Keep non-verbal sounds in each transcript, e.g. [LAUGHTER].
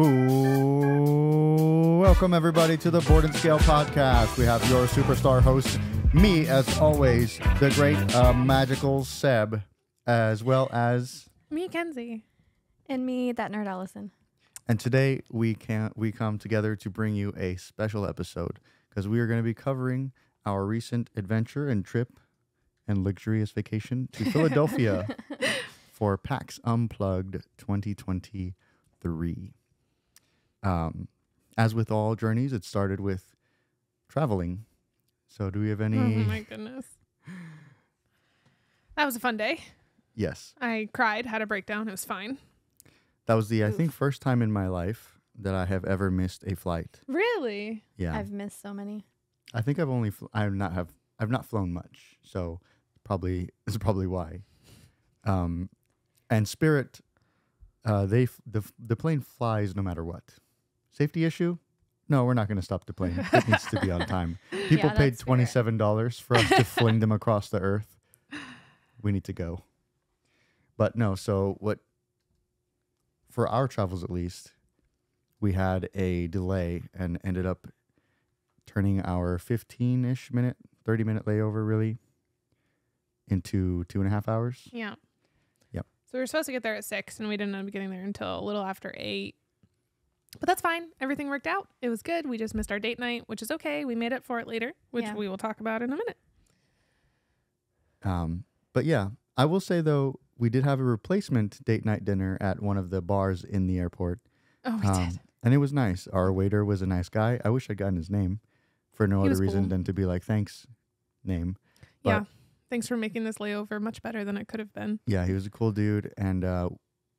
Ooh, welcome everybody to the Board and Scale podcast. We have your superstar host, me as always, the great uh, magical Seb, as well as, Me, Kenzie. And me, that nerd Allison. and today we can we come together to bring you a special episode because we are going to be covering our recent adventure and trip and luxurious vacation to [LAUGHS] Philadelphia for PAX Unplugged 2023. Um, as with all journeys, it started with traveling. So, do we have any? Oh my goodness. That was a fun day. yes, I cried, had a breakdown. It was fine. that was the I think first time in my life that I have ever missed a flight. Really? Yeah, I've missed so many. I think I've only fl- I've not have I've not flown much, so probably [LAUGHS] is probably why. Um, and Spirit, uh, they f- the f- the plane flies no matter what. Safety issue? No, we're not going to stop the plane. [LAUGHS] It needs to be on time. People Yeah, paid twenty Spirit. dollars for us to fling them across the earth. [LAUGHS] We need to go. But no, so what? For our travels, at least, we had a delay and ended up turning our 15 ish minute, 30 minute layover really into two and a half hours. Yeah. Yep. So we were supposed to get there at six, and we didn't end up getting there until a little after eight. But that's fine. Everything worked out. It was good. We just missed our date night, which is okay. We made up for it later, which Yeah. we will talk about in a minute. Um, but yeah, I will say though, we did have a replacement date night dinner at one of the bars in the airport. Oh, we Um, did. And it was nice. Our waiter was a nice guy. I wish I'd gotten his name for no He other was reason cool. than to be like, thanks, name. Yeah. Thanks for making this layover much better than it could have been. Yeah, he was a cool dude. And uh,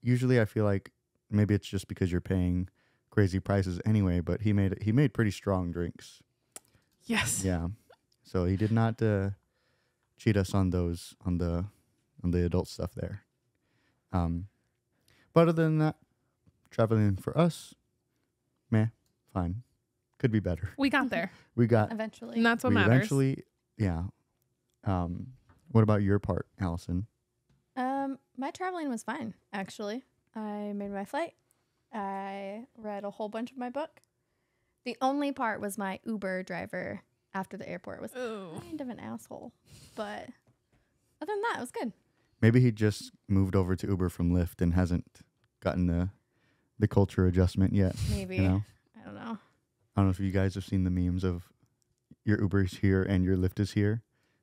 usually I feel like maybe it's just because you're paying crazy prices anyway, but he made he made pretty strong drinks. Yes. Yeah. So he did not uh, cheat us on those on the on the adult stuff there. Um, but other than that, traveling for us, meh, fine. Could be better. We got there. [LAUGHS] We got Eventually. And that's what matters. eventually, yeah. Um, what about your part, Allison? Um, my traveling was fine, actually. I made my flight. I read a whole bunch of my book. The only part was my Uber driver after the airport was Oh. kind of an asshole. But other than that, it was good. Maybe he just moved over to Uber from Lyft and hasn't gotten the the culture adjustment yet. Maybe. You know, I don't know. I don't know if you guys have seen the memes of your Uber's here and your Lyft is here,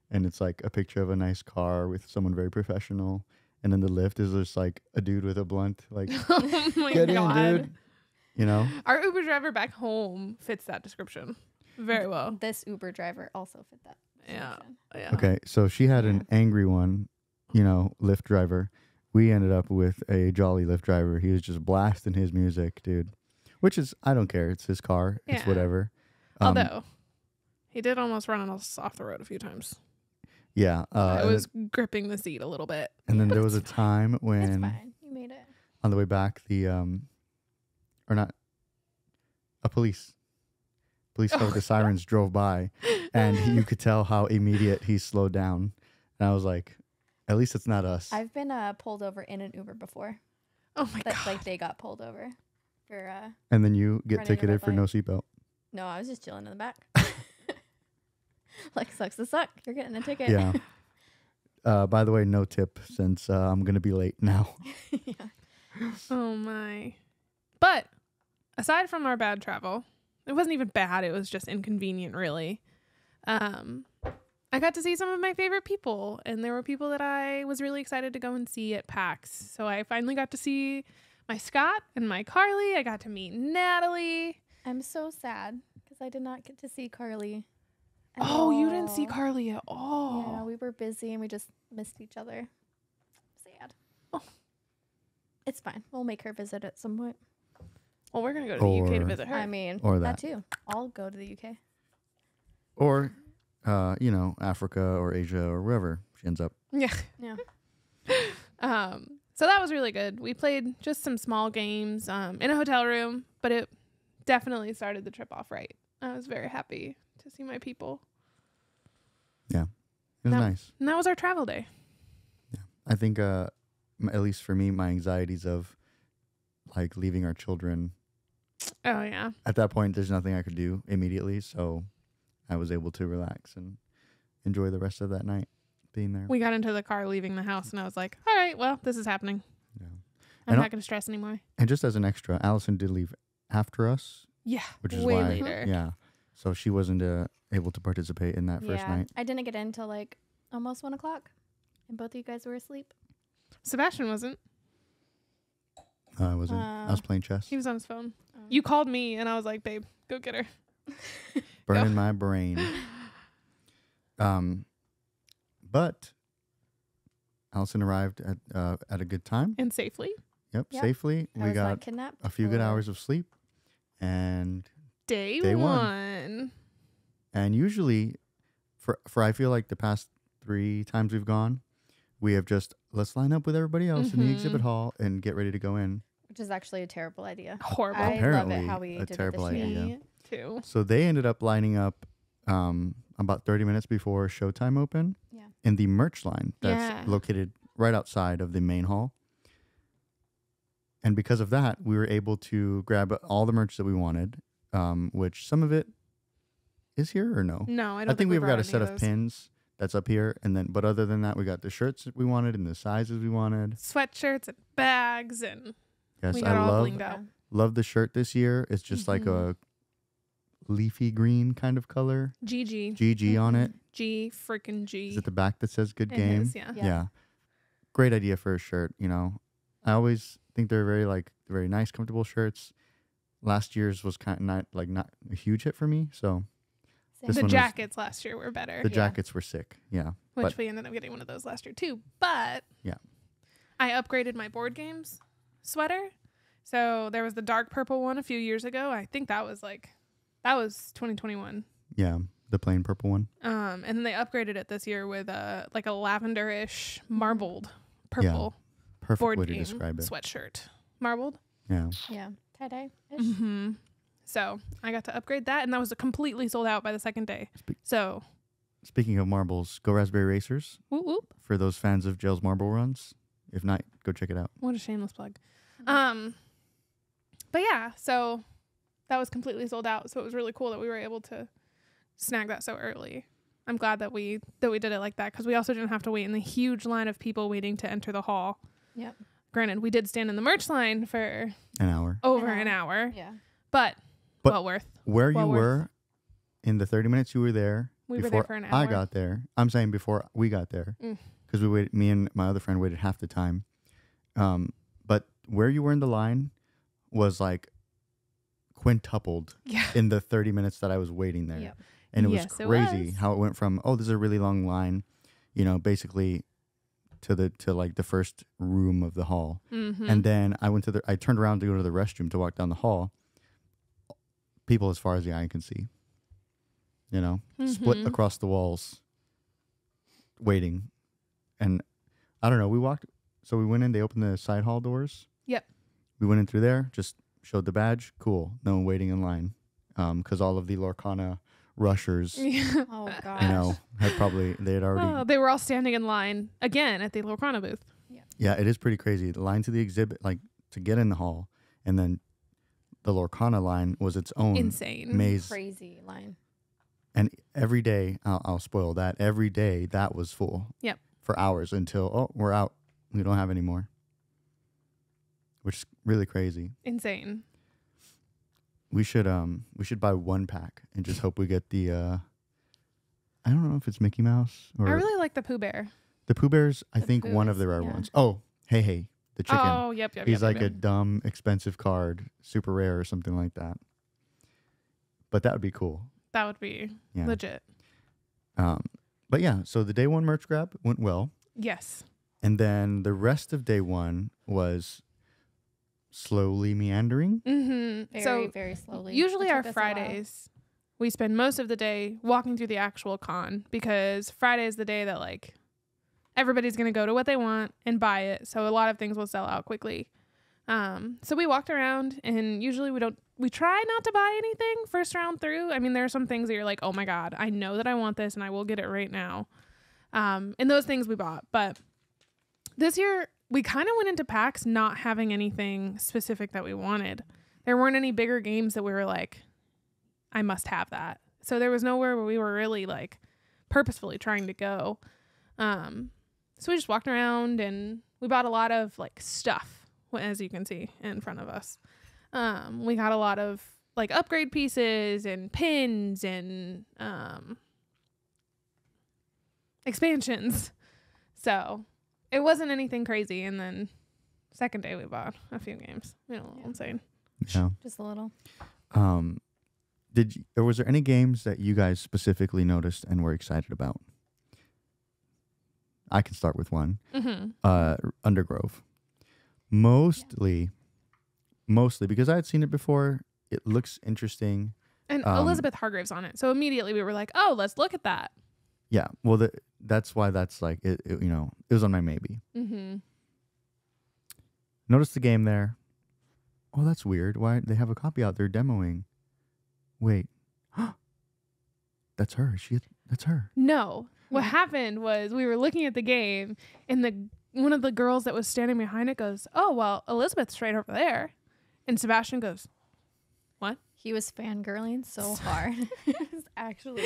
and it's like a picture of a nice car with someone very professional, and then the Lyft is just like a dude with a blunt, like [LAUGHS] oh my get god. in, dude. You know, Our Uber driver back home fits that description very well. This Uber driver also fit that. Yeah. description. Yeah. Okay, so she had an angry one, you know, Lyft driver. We ended up with a jolly Lyft driver. He was just blasting his music, dude. Which is, I don't care. It's his car. It's whatever. Um, Although he did almost run us off the road a few times. Yeah. Uh, I was gripping the seat a little bit. and then there [LAUGHS] was a it's fine. time It's when fine. You made it. on the way back, the um, or not, a police, police car Oh, with the sirens drove by, and he- you could tell how immediate he slowed down. And I was like, at least it's not us. I've been uh, pulled over in an Uber before. Oh my That's god. like they got pulled over for uh and then you get running a red ticketed for no seatbelt. no, I was just chilling in the back. [LAUGHS] like sucks to suck. You're getting a ticket. Yeah. [LAUGHS] Uh, by the way, no tip since uh, I'm gonna be late now. [LAUGHS] yeah. oh my. But aside from our bad travel, it wasn't even bad. It was just inconvenient, really. Um, I got to see some of my favorite people, and there were people that I was really excited to go and see at PAX. So I finally got to see my Scott and my Carley. I got to meet Natalie. I'm so sad because I did not get to see Carley. At Oh, you didn't see. Carley at all. Yeah, we were busy and we just missed each other. Sad. Oh. It's fine. We'll make her visit at some point. Well, we're gonna go to the UK to Or- visit her. I mean, Or that that. too. I'll go to the UK. Or, uh, you know, Africa or Asia or wherever she ends up. [LAUGHS] yeah. Yeah. [LAUGHS] Um, so that was really good. We played just some small games um, in a hotel room, but it definitely started the trip off right. I was very happy to see my people. Yeah, it was No. nice. And that was our travel day. Yeah, I think, uh, at least for me, my anxieties of like leaving our children Oh yeah. at that point, there's nothing I could do immediately, so I was able to relax and enjoy the rest of that night being there. We got into the car leaving the house, and I was like, "All right, well, this is happening. Yeah. I'm And not going to stress anymore." And just as an extra, Allison did leave after us, Yeah, which is way why, later. yeah. So she wasn't uh, able to participate in that first yeah, night. I didn't get in until like almost one o'clock, and both of you guys were asleep. Sebastian wasn't. Uh, I wasn't. I was Uh, playing chess, He was on his phone. Um, You called me, and I was like, "Babe, go get her." [LAUGHS] burning my brain. [LAUGHS] Um, but Allison arrived at uh, at a good time. and safely. Yep, Yep. safely. I we got not kidnapped. a few good hours of sleep, and Day, Day one. one. and usually, for for I feel like the past three times we've gone, we have just let's line up with everybody else in the exhibit Mhm. hall and get ready to go in. which is actually a terrible idea. Horrible. I love Apparently, it how we a did terrible it this year. idea. Me too. So they ended up lining up um, about 30 minutes before showtime open Yeah. in the merch line that's Yeah. located right outside of the main hall. And because of that, we were able to grab all the merch that we wanted, um, which some of it is here or no? No, I I don't think, we've got a set of those. pins that's up here. And then, but other than that, we got the shirts that we wanted and the sizes we wanted. sweatshirts and bags, and Yes, we I all love, love the shirt this year. It's just like Mhm. a leafy green kind of color. GG, GG on it. G, freaking G. Is it the back that says good It game? is, yeah. yeah. Yeah. Great idea for a shirt, you know. I always think they're very like very nice, comfortable shirts. Last year's was kind of not like not a huge hit for me, so This the one was- jackets last year were better, the Yeah. jackets were sick. Yeah. which but- we ended up getting one of those last year too. But Yeah. I upgraded my board games sweater. So there was the dark purple one a few years ago. I think that was like that was 2021. Yeah, the plain purple one. Um, and then they upgraded it this year with a like a lavenderish marbled purple Perfect board way to game describe it. sweatshirt. Marbled. Yeah. yeah, tie dye. Mm-hmm. So I got to upgrade that, and that was completely sold out by the second day. Spe- So Speaking of marbles, go Raspberry Racers whoop whoop. for those fans of Jelle's Marble Runs. If not, go check it out. What a shameless plug. Um, but yeah, so that was completely sold out. So it was really cool that we were able to snag that so early. I'm glad that we that we did it like that because we also didn't have to wait in the huge line of people waiting to enter the hall. Yep. Granted, we did stand in the merch line for An hour. over An an hour, Yeah. but, But- well worth. Where Well you worth. were in the 30 minutes you were there We were before there for an I got there. I'm saying before we got there Mm. because we waited. Me and my other friend waited half the time. Um, but where you were in the line was like quintupled [LAUGHS] Yeah. in the 30 minutes that I was waiting there, Yep. and it was Yes, it crazy was. how it went from oh this is a really long line, you know, basically to the to like the first room of the hall, Mm-hmm. and then I went to the I turned around to go to the restroom to walk down the hall. People as far as the eye can see. You know, split Mhm. across the walls, waiting, and I don't know. We walked, so we went in. They opened the side hall doors. Yep. We went in through there. Just showed the badge. Cool. No one waiting in line, because all of the Lorcana rushers, you [LAUGHS] Yeah. Oh gosh. know, had probably they had already. Oh, they were all standing in line again at the Lorcana booth. Yeah, it is pretty crazy. The line to the exhibit, like to get in the hall, and then the Lorcana line was its own Insane. maze. Crazy line. And every day, I'll, I'll spoil that. Every day, that was full. Yep. For hours until oh, we're out. We don't have any more. Which is really crazy. Insane. We should um we should buy one pack and just hope we get the uh I don't know if it's Mickey Mouse or I really like the Pooh Bear. the Pooh Bears. I The think one of the rare yeah. ones. Oh, hey hey, the chicken. Oh, yep, yep. He's yep, like yep, a yep. dumb, expensive card, super rare or something like that. But that would be cool. That would be Yeah. legit. Um, but yeah, so the day one merch grab went well. Yes. And then the rest of day one was slowly meandering. Mm-hmm. Very, so very slowly. usually our took us a while. Fridays, we spend most of the day walking through the actual con because Friday is the day that like everybody's gonna go to what they want and buy it. So a lot of things will sell out quickly. Um, so we walked around and usually we don't we try not to buy anything first round through. I mean, there are some things that you're like, oh my god, I know that I want this and I will get it right now. Um, and those things we bought, but this year we kind of went into PAX not having anything specific that we wanted. there weren't any bigger games that we were like, I must have that. So there was nowhere where we were really like purposefully trying to go. Um, so we just walked around and we bought a lot of like stuff, as you can see in front of us. Um, we got a lot of like upgrade pieces and pins and um, expansions. So it wasn't anything crazy. And then second day we bought a few games. You know, a little Yeah. insane. Yeah. Just a little. Um, did you, or was there any games that you guys specifically noticed and were excited about? I can start with one. Mm-hmm. Uh, Undergrove. Mostly, mostly because I had seen it before. It looks interesting. And Um, Elizabeth Hargrave's on it. So immediately we were like, oh, let's look at that. Yeah. Well, the, that's why that's like it, it. You know, it was on my maybe. Mm-hmm. Notice the game there. Oh, that's weird. Why they have a copy out there demoing? Wait, [GASPS] that's her. She. That's her. No. What happened was we were looking at the game and the one of the girls that was standing behind it goes, Oh well, Elizabeth's right over there. And Sebastian goes, He was fangirling so [LAUGHS] hard. it was [LAUGHS] actually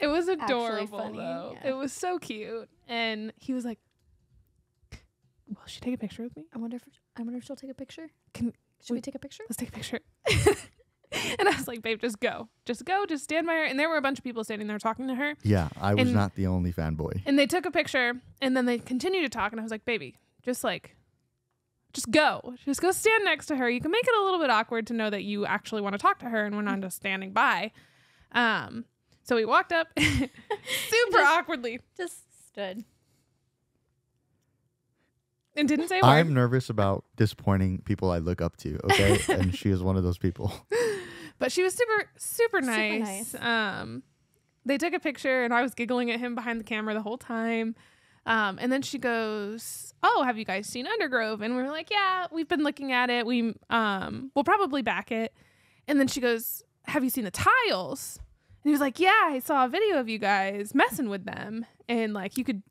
It was adorable funny, though. yeah. It was so cute. And he was like, Will she take a picture with me? I wonder if I wonder if she'll take a picture. Can- should we, we- take a picture? Let's take a picture. [LAUGHS] and I was like, babe, just go. Just go, just stand by her. And there were a bunch of people standing there talking to her. Yeah, I was And- not the only fanboy. And they took a picture and then they continued to talk. And I was like, baby, just like, just go. Just go stand next to her. You can make it a little bit awkward to know that you actually want to talk to her and we're not just standing by. Um, so we walked up [LAUGHS] [LAUGHS] super Just- awkwardly Just stood. and didn't say a word. I'm nervous about disappointing people I look up to. Okay, [LAUGHS] and she is one of those people. but she was super, super Super nice. nice. Um, they took a picture and I was giggling at him behind the camera the whole time. Um, and then she goes, "Oh, have you guys seen Undergrove?" And we were like, "Yeah, we've been looking at it. We um, we'll probably back it." And then she goes, "Have you seen the tiles?" And he was like, "Yeah, I saw a video of you guys messing with them, and like you could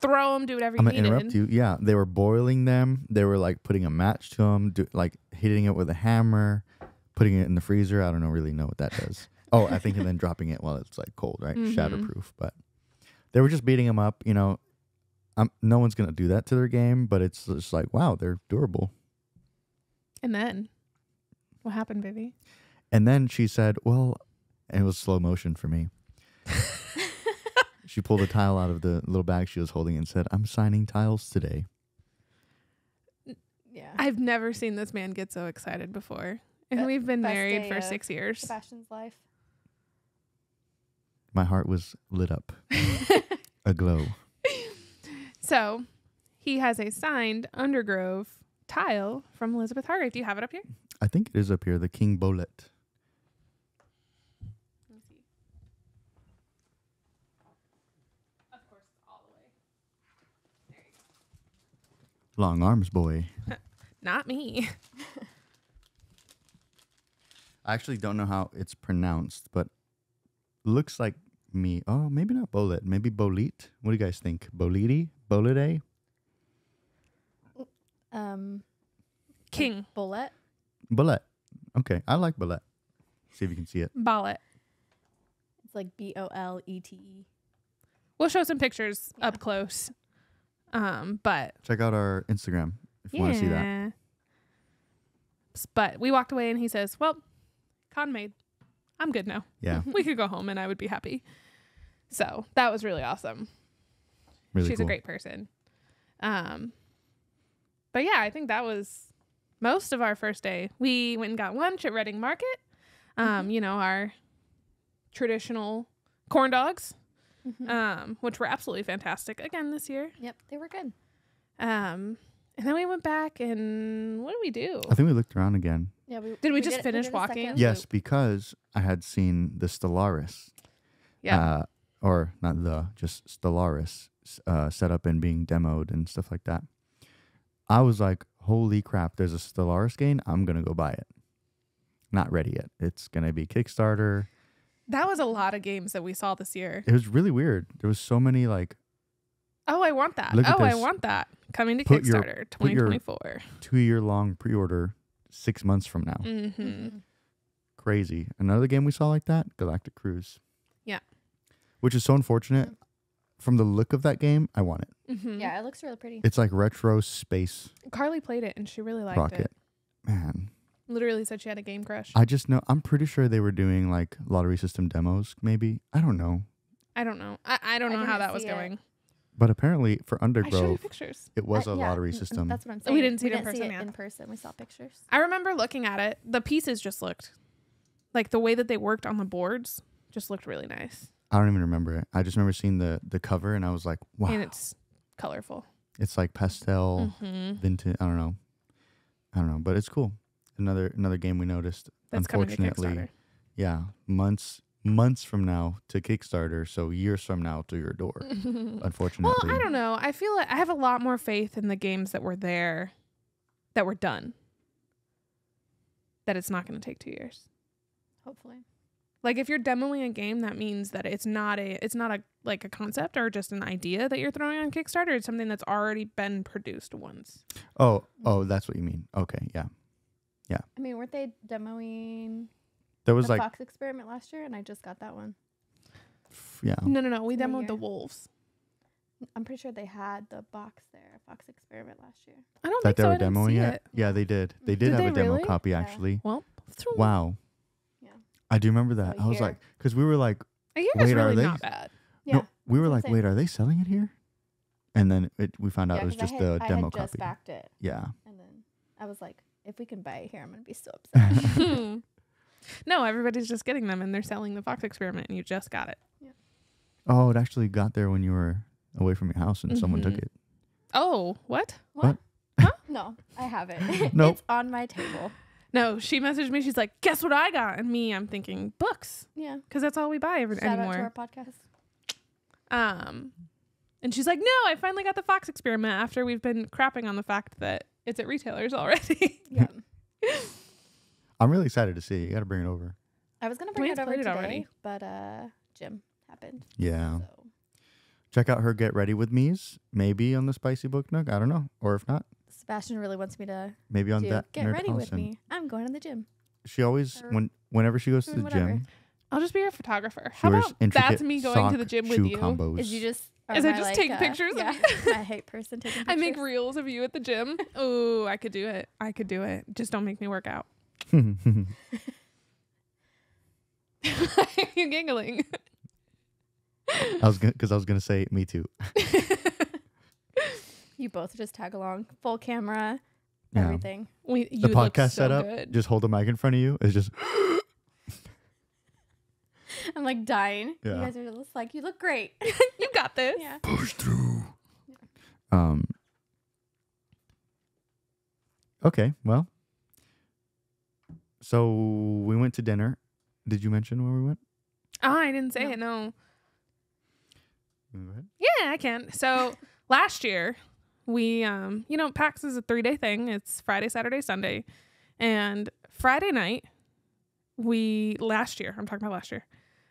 throw them, do whatever you I'm gonna needed." interrupt you. Yeah, they were boiling them. They were like putting a match to them, do, like hitting it with a hammer, putting it in the freezer. I don't know really know what that does. oh, I think and then dropping it while it's like cold, right? Mhm. Shatterproof. But they were just beating them up. You know, um, no one's gonna do that to their game, but it's just like wow, they're durable. And then, what happened, baby? And then she said, "Well," and it was slow motion for me. [LAUGHS] she pulled a tile out of the little bag she was holding and said, "I'm signing tiles today." Yeah. I've never seen this man get so excited before. And Be- we've been married for six years. Sebastian's life. My heart was lit up, [LAUGHS] aglow. So he has a signed Undergrove tile from Elizabeth Hargrave. Do you have it up here? I think it is up here, the King Bolet. Let me see. Of course, all the way. Long arms boy. [LAUGHS] Not me. [LAUGHS] I actually don't know how it's pronounced, but looks like me. Oh, maybe not Bolet. Maybe Bolit. What do you guys think? Boliti? Bolide? Um, King bullet. Bolet. Okay, I like Bolet. See if you can see it. Bollet. It's like B O L E T E. We'll show some pictures Yeah. up close. Um, but Check out our Instagram if you want to see that. But we walked away and he says, Well, con made. I'm good now. Yeah, [LAUGHS] we could go home and I would be happy. So that was really awesome. really She's cool. a great person. Um, but yeah, I think that was most of our first day. We went and got lunch at Reading Market. Um, Mhm. you know our traditional corn dogs, Mhm. um, which were absolutely fantastic again this year. yep, they were good. Um, and then we went back and what did we do? I think we looked around again. Yeah, we Did we did just it- finish did a walking? Yes, loop. because I had seen the Stellaris. Yeah. Uh, or not the, just Stellaris uh, set up and being demoed and stuff like that. I was like, holy crap, there's a Stellaris game. I'm going to go buy it. Not ready yet. It's going to be Kickstarter. that was a lot of games that we saw this year. It was really weird. There was so many like Oh, I want that. Look Oh, I want that. Coming to Put Kickstarter your- 2024. two year long pre order six months from now. Mm-hmm. Mhm. Crazy. Another game we saw like that, Galactic Cruise. Yeah. Which is so unfortunate. From the look of that game, I want it. Mm-hmm. Yeah, it looks really pretty. It's like retro space Carley played it and she really liked rocket. it. Man, Literally said she had a game crush. I just know. I'm pretty sure they were doing like lottery system demos. Maybe I don't know, I don't know. I, I don't I know how didn't that was see it. going. but apparently for I showed you Undergrove, pictures. it was a yeah, lottery system. That's what I'm saying. We didn't see it in didn't person, see yeah. in person. We saw pictures. I remember looking at it. The pieces just looked like the way that they worked on the boards just looked really nice. I don't even remember it. I just remember seeing the the cover and I was like, wow, And it's colorful. it's like pastel, Mm-hmm. vintage. I don't know, I don't know, but it's cool. Another another game we noticed. That's coming to Unfortunately, Kickstarter. yeah, months months from now to Kickstarter, so years from now to your door. [LAUGHS] Unfortunately, Well, I don't know. I feel like I have a lot more faith in the games that were there, that were done. That it's not going to take two years. Hopefully. Like if you're demoing a game, that means that it's not a it's not a like a concept or just an idea that you're throwing on Kickstarter. It's something that's already been produced once. Oh, oh, that's what you mean. Okay, yeah. Yeah. I mean, weren't they demoing There was the like, Fox experiment last year? And I just got that one. yeah. No, no, no. We It's been a demoed the wolves. I'm pretty sure they had the box there, Fox experiment last year. I don't That think they so. were I didn't demoing see it. it. Yeah, they did. They did, Did have they a demo really? copy Yeah. actually. Well, Wow. Yeah. I do remember that. So I was here- like, because we were like, A year is Wait, are really they- not bad. Yeah. no, we were that's like, saying. wait, are they selling it here? And then it, we found out yeah, it was 'cause I just had, the I demo had just copy. backed it, Yeah. and then I was like, if we can buy it here, I'm gonna be so [LAUGHS] upset. [LAUGHS] no, everybody's just getting them and they're selling the Fox experiment and you just got it. Oh, it actually got there when you were away from your house and someone took Mhm. it. Oh, what? What? no, I have it. [LAUGHS] Nope. it's on my table. No, she messaged me. She's like, "Guess what I got?" And me, I'm thinking books Yeah. because that's all we buy every, Shout out to our podcast. Um, and she's like, "No, I finally got the Fox experiment after we've been crapping on the fact that it's at retailers already." [LAUGHS] Yeah. I'm really excited to see it. You got to bring it over. I was gonna bring Dwayne's it over played it today, already. but uh, Jim happened. Yeah. So Check out her Get Ready With Me's. Maybe on the Spicy Book Nook. I don't know. Or if not, Sebastian really wants me to maybe on do that get Nerd ready with Allison. me. I'm going to the gym. She always, Or- when whenever she goes to or the whatever. gym, I'll just be your photographer. she How wears about intricate that's me going to the gym with shoe you? combos. Is you just are Is I my, just like, take uh, pictures of yeah, you? [LAUGHS] my hype person taking pictures. [LAUGHS] I make reels of you at the gym. [LAUGHS] Oh, I could do it. I could do it. Just don't make me work out. you giggling. I was because I was gonna say me too. You both just tag along, full camera, Yeah. everything. We, you The podcast so setup, Good. just hold the mic in front of you. It's just [LAUGHS] [LAUGHS] I'm like dying. Yeah. You guys are just like, you look great. [LAUGHS] you got this. yeah. push through. Um. Okay, well. So we went to dinner. Did you mention where we went? Oh, I didn't say No. it. No. Yeah, I can. So last year, we, um, you know, PAX is a three day thing. It's Friday, Saturday, Sunday. And Friday night, we, last year, I'm talking about last year,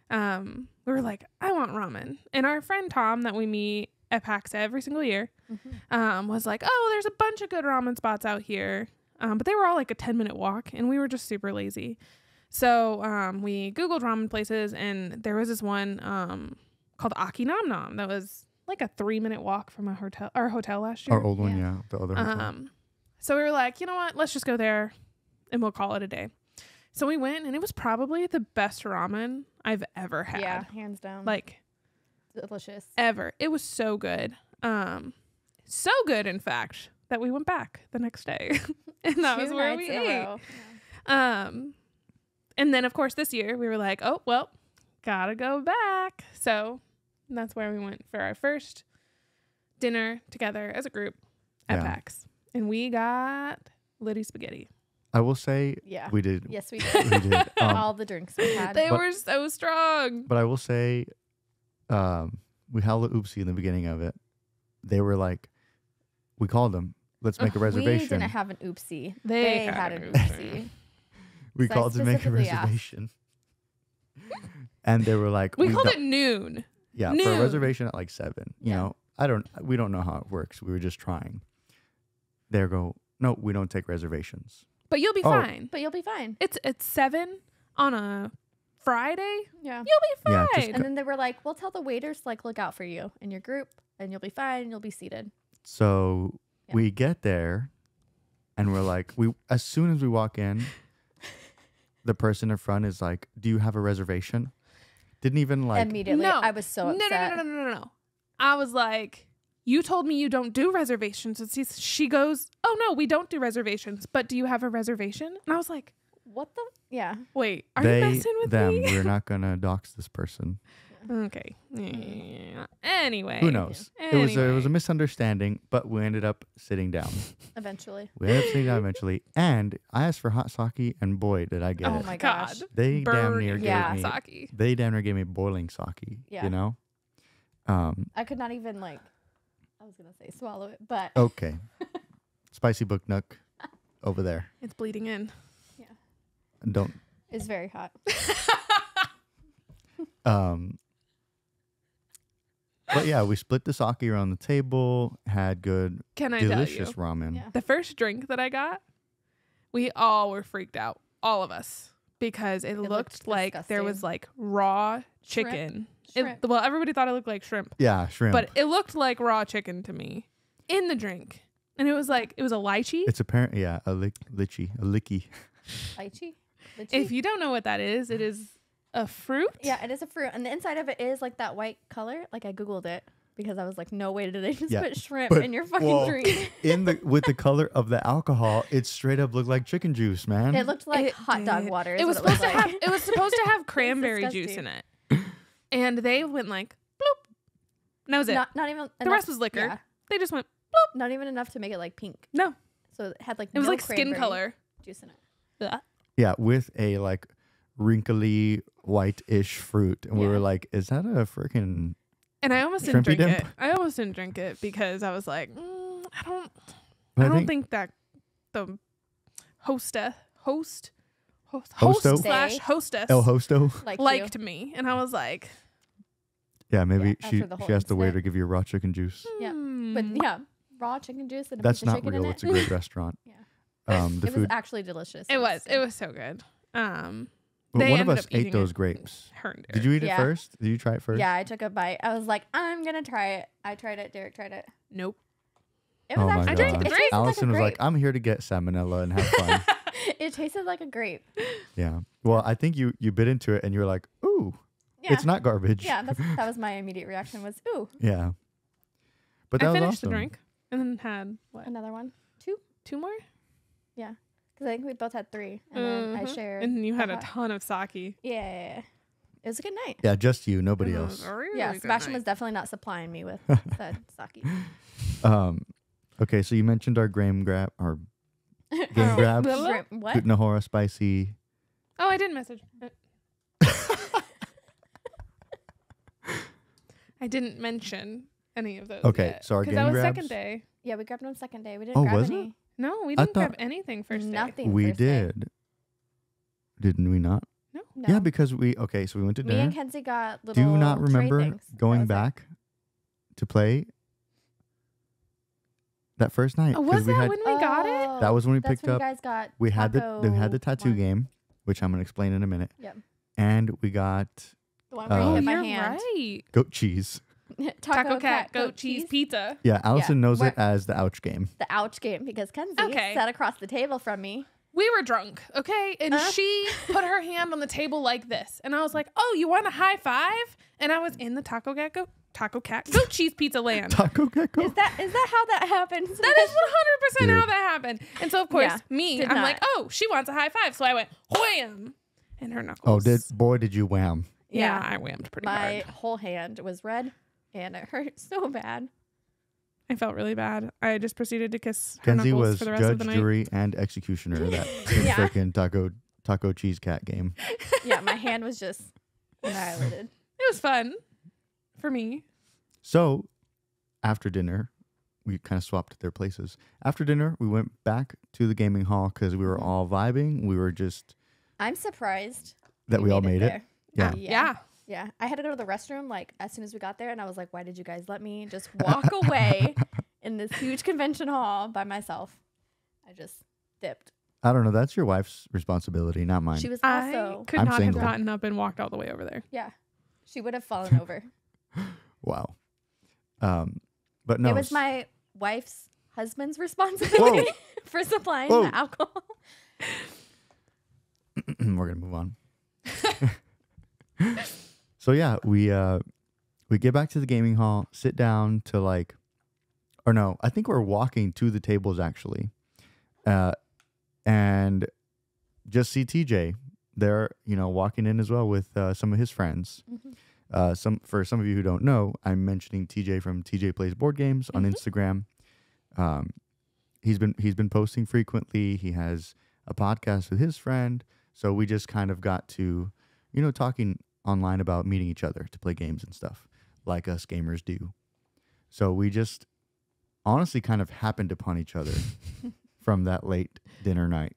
um, we were like, I want ramen. And our friend Tom, that we meet at PAX every single year, Mhm. um, was like, oh, there's a bunch of good ramen spots out here. Um, but they were all like a 10 minute walk, and we were just super lazy. So um, we Googled ramen places, and there was this one um, called Aki Nom Nom that was like a three minute walk from a hotel, our hotel last year. Our old one, Yeah. yeah. The other hotel. Um, so we were like, you know what? Let's just go there and we'll call it a day. So we went, and it was probably the best ramen I've ever had. Yeah, hands down. Like, delicious. ever. It was so good. Um, so good, in fact, that we went back the next day, [LAUGHS] and that was where we in ate. row. Um, and then of course this year we were like, oh well, gotta go back. So that's where we went for our first dinner together as a group at Yeah. PAX, and we got Liddy spaghetti. I will say Yeah. we did. Yes, we [LAUGHS] did. We did. did. [LAUGHS] Um, All the drinks we had. They But- were so strong. But I will say, um, we held a oopsie in the beginning of it. They were like, we called them. Let's make a reservation. we didn't have an oopsie. They They, had had, an an oopsie. oopsie. [LAUGHS] we So called to make a reservation. and they were like, We called don't- it noon, Yeah, for a reservation at like seven. You Yeah. know, I don't. We don't know how it works. We were just trying. They go, no, we don't take reservations. but you'll be Oh. fine. But you'll be fine. It's it's seven on a Friday. Yeah. You'll be fine. just And then they were like, "We'll tell the waiters to, like look out for you in your group, and you'll be fine. You'll be seated." So Yeah. we get there and we're like, we as soon as we walk in, [LAUGHS] the person in front is like, Do you have a reservation? Didn't even like Immediately, No. I was so no, no, no, no, no, no, no. I was like, you told me you don't do reservations. And she, she goes, oh no, we don't do reservations. But do you have a reservation? And I was like, What the? Yeah. wait, are they you messing with them. me? We're not [LAUGHS] gonna dox this person. Okay. Yeah. Anyway, Who knows? It was a, it was a misunderstanding, but we ended up sitting down. [LAUGHS] Eventually. We ended up sitting down eventually, and I asked for hot sake, and boy, did I get Oh it. Oh my God. gosh. They damn Burning near gave Yeah. me. sake. They damn near gave me boiling sake. Yeah. You know. Um. I could not even like. I was gonna say swallow it, but [LAUGHS] Okay. Spicy book nook over there. It's bleeding in. Yeah. Don't. it's very hot. [LAUGHS] Um. But yeah, we split the sake around the table. Had good, Can I tell you? delicious ramen. Yeah. The first drink that I got, we all were freaked out, all of us, because it, looked looked, like there was like raw chicken. Shrimp. It, well, everybody thought it looked like shrimp, Yeah, shrimp. but it looked like raw chicken to me in the drink. And it was like, it was a lychee. it's apparent. Yeah, a lick, litchi, a licky. Lychee. Lychee. If you don't know what that is, it is a fruit. yeah, it is a fruit, and the inside of it is like that white color. Like I googled it because I was like, "No way did they just Yeah, put shrimp but- in your fucking well, drink?" [LAUGHS] In the with the color of the alcohol, it straight up looked like chicken juice, man. It looked like It hot dog water. It is was what supposed to looked have. It was supposed to have [LAUGHS] [LAUGHS] cranberry juice in it, and they went like bloop. And that was it. not not even the rest was liquor. Yeah, They just went. Bloop. Not even enough to make it like pink. No, So it had like it was no like skin color. juice in it. Ugh. yeah, with a like wrinkly white-ish fruit, and we were like, "Is that a freaking?" And I almost didn't drink dimp? it. I almost didn't drink it because I was like, mm, I don't. But I don't think, that the hosta host host, Hosto? host slash hostess El Hosto. Like liked me, and I was like, Yeah, maybe Yeah, she after the whole she asked the waiter to give you raw chicken juice. Yeah, hmm. But yeah, raw chicken juice and a That's piece of not chicken real. in It's a great restaurant. [LAUGHS] Yeah. Um, the it was food. actually delicious. it was good. it was so good. Um, But they one of us ate those grapes. Herndon. Did you eat Yeah. it first? Did you try it first? Yeah, I took a bite. I was like, I'm gonna try it. I tried it. Derek tried it. Nope. It was oh my actually. I drank the it Allison like was a like, "I'm here to get salmonella and have fun." [LAUGHS] it tasted like a grape. [LAUGHS] yeah. Well, I think you you bit into it and you're like, "Ooh, Yeah. it's not garbage." Yeah, that's, that was [LAUGHS] my immediate reaction. Was ooh, Yeah. But that I was finished awesome. the drink and then had what another one, two. two more, Because I think we both had three, and then I Mhm. shared. and you the had a hot- ton of sake. Yeah, yeah, yeah. it was a good night. Yeah, just you, nobody And it was else. a really yeah, good Sebastian night. was definitely not supplying me with [LAUGHS] said sake. Um, okay, so you mentioned our game grab, our [LAUGHS] game grabs, Blah, blah. shrimp- What? Nahora spicy. Oh, I didn't message. [LAUGHS] I didn't mention any of those. Okay, yet, so our 'cause game that was grabs- second day. Yeah, we grabbed on second day. We didn't Oh, grab was it? any. No, we I didn't grab thought- anything first day. Nothing. we first day. did, didn't we not? No. No. Yeah, because we okay. So we went to me dinner. and Kenzie got little. Do you not tray remember things. That going was it. back to play that first night? Oh, 'Cause was we that had when we got it? Oh, that was when we that's picked when up. You guys got. we had the we had the taco tattoo one. game, which I'm gonna explain in a minute. Yep. And we got The one where Uh, you Oh, hit my you're hand. right. goat cheese. [LAUGHS] Taco, cat, goat cheese, pizza. Yeah, Allison knows Where- it as the ouch game. The ouch game because Kenzie Okay. sat across the table from me. We were drunk, okay? And Uh. she put her hand on the table like this. And I was like, oh, you want a high five? And I was in the taco cat, goat, taco cat, goat cheese pizza [LAUGHS] land. Taco gecko. Is that is that how that happens? That is 100% how that happened. And so, of course, Yeah, me, I'm not. like, oh, she wants a high five. So I went, wham. And her knuckles. oh, did boy did you wham? Yeah, Yeah. I whammed pretty my hard. whole hand was red and it [LAUGHS] hurt so bad. I felt really bad. I just proceeded to kiss her Kenzie knuckles was for the rest judge, of the night. jury, and executioner of that [LAUGHS] Yeah. freaking taco taco cheese cat game. [LAUGHS] Yeah, my hand was just annihilated. It was fun for me. So after dinner, we kind of swapped their places. After dinner, we went back to the gaming hall because we were Mhm. all vibing. We were just I'm surprised that we, all made it. there. Yeah. Uh, yeah. Yeah, I had to go to the restroom like as soon as we got there, and I was like, "Why did you guys let me just [LAUGHS] walk away in this huge convention hall by myself?" I just dipped. I don't know. That's your wife's responsibility, not mine. She was I could I'm not single. have gotten up and walked all the way over there. yeah. She would have fallen over. [LAUGHS] wow. Um, but no. it was my wife's husband's responsibility [LAUGHS] for supplying Whoa. the alcohol. [CLEARS THROAT] we're gonna move on. So yeah, we uh we get back to the gaming hall, sit down to like or no, I think we're walking to the tables actually. Uh and just see TJ there, you know, walking in as well with uh, some of his friends. Mhm. Uh, some for some of you who don't know, I'm mentioning TJ from TJ Plays Board Games on Mhm. Instagram. Um, he's been he's been posting frequently. He has a podcast with his friend, so we just kind of got to, you know, talking online about meeting each other to play games and stuff, like us gamers do. So we just honestly kind of happened upon each other [LAUGHS] from that late dinner night.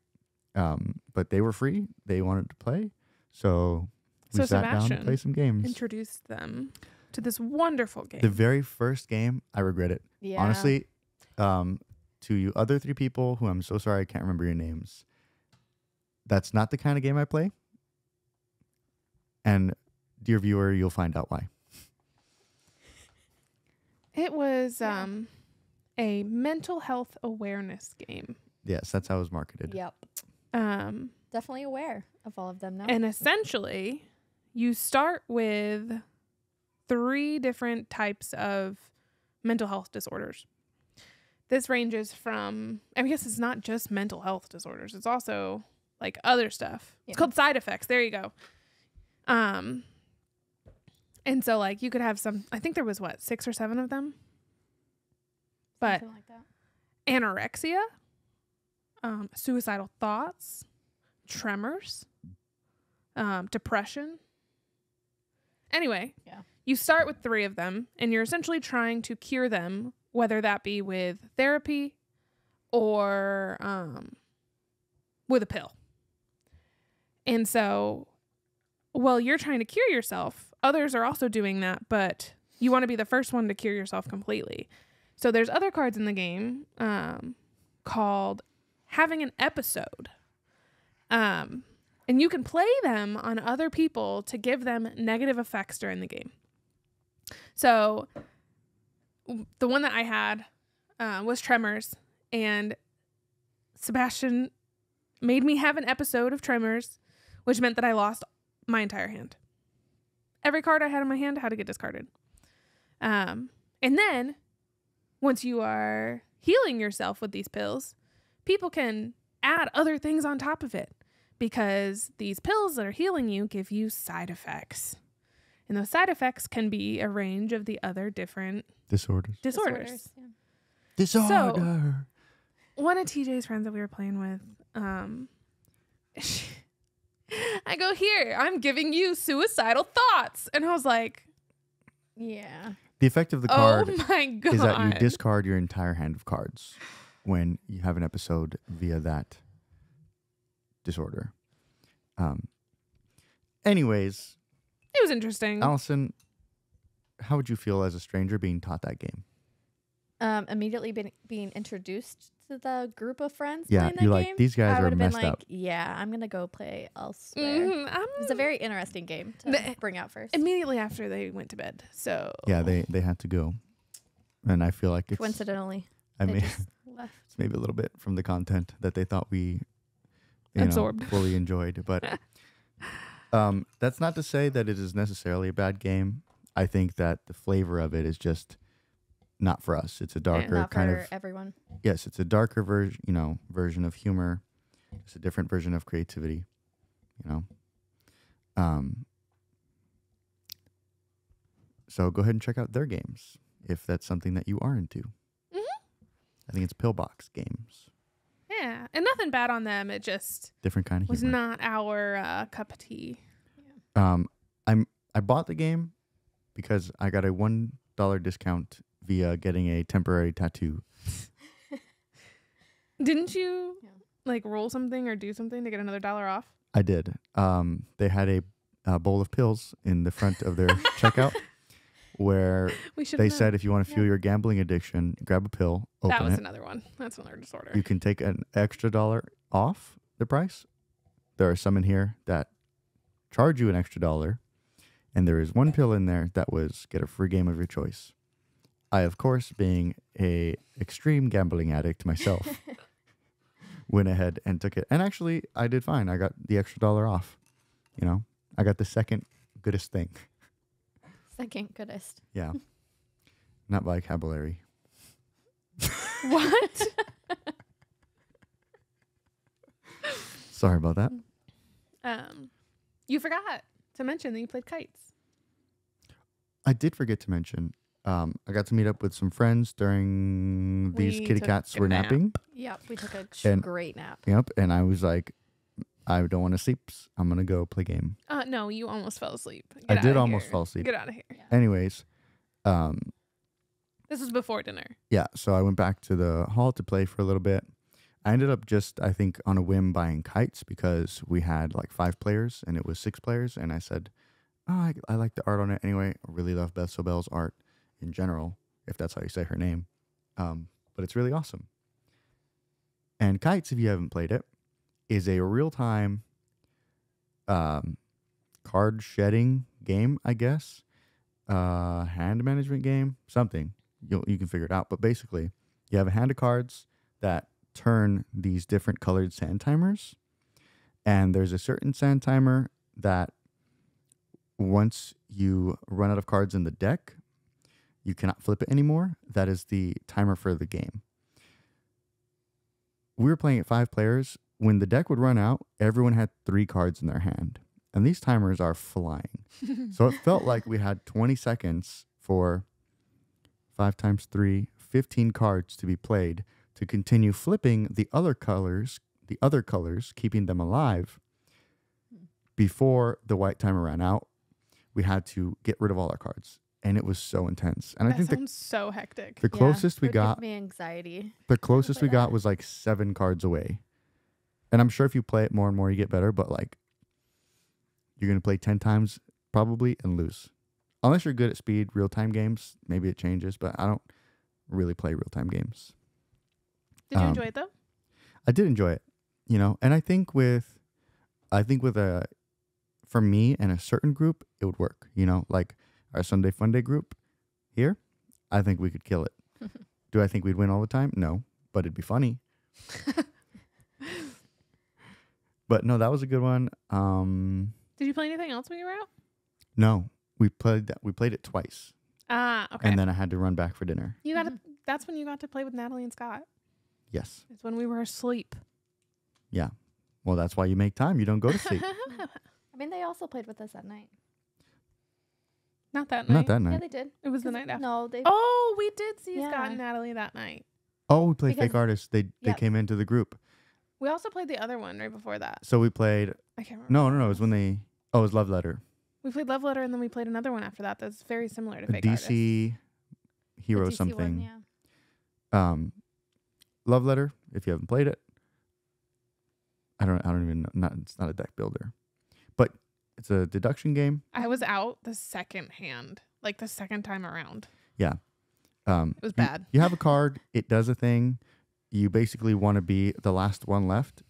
Um, but they were free; they wanted to play, so we So sat down to Sebastian play some games. Introduced them to this wonderful game. The very first game, I regret it. Yeah. Honestly, um, to you other three people who I'm so sorry I can't remember your names, that's not the kind of game I play. And dear viewer, you'll find out why. it was um, a mental health awareness game. Yes, that's how it was marketed. Yep. Um, Definitely aware of all of them now. And essentially, you start with three different types of mental health disorders. This ranges from, I guess it's not just mental health disorders, it's also like other stuff. Yeah. It's called side effects. There you go. Um, and so, like, you could have some, I think there was what, six or seven of them? But Something like that. anorexia, um, suicidal thoughts, tremors, um, depression. Anyway, Yeah. you start with three of them, and you're essentially trying to cure them, whether that be with therapy or um, with a pill. And so, while you're trying to cure yourself, others are also doing that, but you want to be the first one to cure yourself completely. So there's other cards in the game um, called having an episode. Um, and you can play them on other people to give them negative effects during the game. So the one that I had uh, was Tremors, and Sebastian made me have an episode of Tremors, which meant that I lost my entire hand. Every card I had in my hand had to get discarded. Um, and then once you are healing yourself with these pills, people can add other things on top of it because these pills that are healing you give you side effects. And those side effects can be a range of the other different Disorders. disorders. yeah. Disorder. One of TJ's friends that we were playing with, um, [LAUGHS] [LAUGHS] I go, Here, I'm giving you suicidal thoughts. And I was like, Yeah. the effect of the card Oh [LAUGHS] my God. is that you discard your entire hand of cards when you have an episode via that disorder. Um. Anyways, it was interesting. Allison, how would you feel as a stranger being taught that game? Um, immediately being being introduced to the group of friends. Yeah, playing that you're like, game, these guys I are would have been messed like, up. yeah, I'm gonna go play elsewhere. Mhm, I'm- It was a very interesting game to The- bring out first. immediately after they went to bed. So Yeah, they they had to go, and I feel like it's Coincidentally, I they mean just [LAUGHS] left. it's maybe a little bit from the content that they thought we you Absorbed. know, [LAUGHS] fully enjoyed, but um, that's not to say that it is necessarily a bad game. I think that the flavor of it is just not for us. It's a darker Not kind for of everyone. yes, it's a darker version, you know, version of humor. It's a different version of creativity, you know. Um. So go ahead and check out their games if that's something that you are into. Mhm. I think it's Pillbox Games. yeah, and nothing bad on them. It just Different kind of was humor. not our uh, cup of tea. Um, I'm I bought the game because I got a one dollar discount via getting a temporary tattoo. [LAUGHS] Didn't you Yeah. like roll something or do something to get another dollar off? I did. Um, they had a, a bowl of pills in the front of their [LAUGHS] checkout, where We should. they said if you want to fuel Yeah. your gambling addiction, grab a pill, that open was it. another one. That's another disorder. You can take an extra dollar off the price. There are some in here that charge you an extra dollar, and there is one pill in there that was get a free game of your choice. I, of course, being a extreme gambling addict myself, [LAUGHS] went ahead and took it. And actually, I did fine. I got the extra dollar off. You know, I got the second goodest thing. Second goodest. Yeah. Not by vocabulary. What? [LAUGHS] Sorry about that. um, you forgot to mention that you played kites. I did forget to mention. Um, I got to meet up with some friends during these We kitty took cats were nap. napping. Yep, we took a And- great nap. Yep, and I was like, I don't want to sleep. I'm gonna go play game. Uh, no, you almost fell asleep. I Get did almost here. fall asleep. Get out of here. Anyways, um, This was before dinner. yeah. So I went back to the hall to play for a little bit. I ended up just, I think, on a whim buying kites because we had like five players and it was six players, and I said, oh, I, I like the art on it anyway. I really love Beth Sobel's art in general, if that's how you say her name. Um, but it's really awesome. And kites, if you haven't played it, is a real time um, card shedding game, I guess. Uh, hand management game, something. You you can figure it out. But basically, you have a hand of cards that turn these different colored sand timers, and there's a certain sand timer that once you run out of cards in the deck, you cannot flip it anymore. That is the timer for the game. We were playing at five players. When the deck would run out, everyone had three cards in their hand. And these timers are flying. [LAUGHS] so it felt like we had 20 seconds for five times three, 15 cards to be played to continue flipping the other colors, the other colors, keeping them alive before the white timer ran out. We had to get rid of all our cards. And it was so intense. And I that think the, sounds so hectic. the Yeah, closest we it would give got me anxiety. the [LAUGHS] closest play we got was like seven cards away. And I'm sure if you play it more and more, you get better, but like you're going to play 10 times probably and lose. Unless you're good at speed, real time games, maybe it changes, but I don't really play real time games. Did you um, enjoy it though? I did enjoy it, you know, and I think with, I think with a, for me and a certain group, it would work, you know, like our Sunday Fun Day group here, I think we could kill it. [LAUGHS] Do I think we'd win all the time? No, but it'd be funny. [LAUGHS] But no, that was a good one. Um, Did you play anything else when you were out? no, we played that. We played it twice, Ah, okay. and then I had to run back for dinner. you got to. That's when you got to play with Natalie and Scott. Yes. It's when we were asleep. Yeah. Well, that's why you make time. You don't go to sleep. [LAUGHS] I mean, they also played with us at night. Not that night. Not that Yeah, night. they did. It was the night after. No, they. Oh, we did see Scott and Natalie that night. Oh, we played fake artists. They they Yep. came into the group. We also played the other one right before that. So we played. I can't remember. No, what no, no. It was when they. Oh, it was Love Letter. we played Love Letter and then we played another one after that. That's very similar to A Fake DC the hero DC one, something. yeah. Um, Love Letter. If you haven't played it, I don't. I don't even know. Not. It's not a deck builder, but it's a deduction game. I was out the second hand, like the second time around. Yeah. Um, It was bad. You have a card, it does a thing. You basically want to be the last one left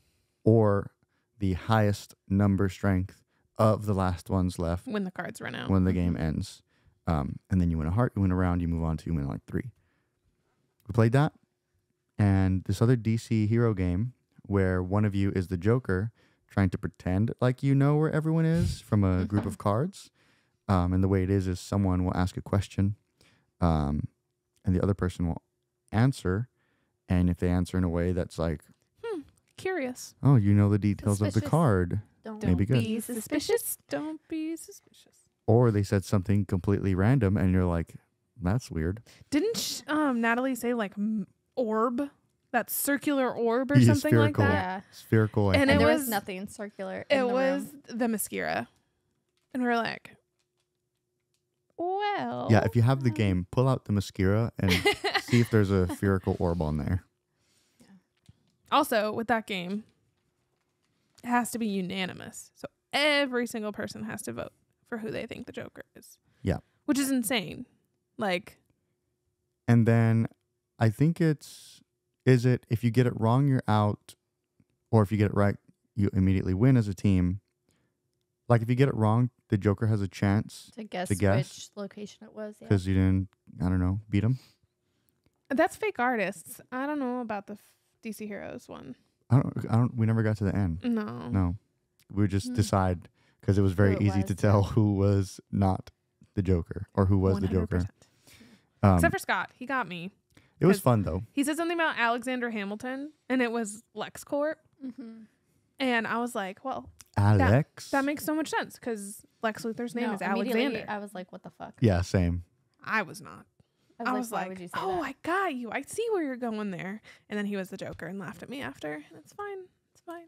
or the highest number strength of the last ones left When the cards run out. when the game Mhm. ends. Um, and then you win a heart, you win a round, you move on to you win like three. We played that. And this other DC hero game where one of you is the Joker trying to pretend like you know where everyone is [LAUGHS] from a group of cards. Um, and the way it is is someone will ask a question, um, and the other person will answer. And if they answer in a way that's like, hmm, Curious. oh, you know the details of the Suspicious. card, Don't Maybe good. be suspicious. Don't be suspicious. or they said something completely random, and you're like, that's weird. Didn't sh- um Natalie say like m- orb, that circular orb or Yeah, something like that? Yeah. Spherical. I And And, think. it there was- was, nothing circular. in It the was room. the mascara, and we are like, well, Yeah, if you have the game, pull out the mascara and [LAUGHS] see if there's a spherical orb on there. also with that game, it has to be unanimous. So every single person has to vote for who they think the Joker is. Yeah. which is insane. Like, And then I think it's is it if you get it wrong, you're out, or if you get it right, you immediately win as a team. Like if you get it wrong, the Joker has a chance To guess, guess? which location it was. Yeah. because you didn't, I don't know, beat him. That's fake artists. I don't know about the DC Heroes one. I don't, I don't. We never got to the end. No. No, we would just Hmm. decide because it was very it easy to tell who was not the Joker or who was the Joker. Um, Except for Scott. He got me. It was fun though. He said something about Alexander Hamilton, and it was LexCorp. mm-hmm. And I was like, well, Alex. that makes so much sense because Lex Luthor's name no, is Alexander. I was like, what the fuck? yeah, same. I was not. I was, I like, was why like, would you say oh, that? I got you. I see where you're going there. And then he was the Joker and laughed at me after. And it's fine. It's fine.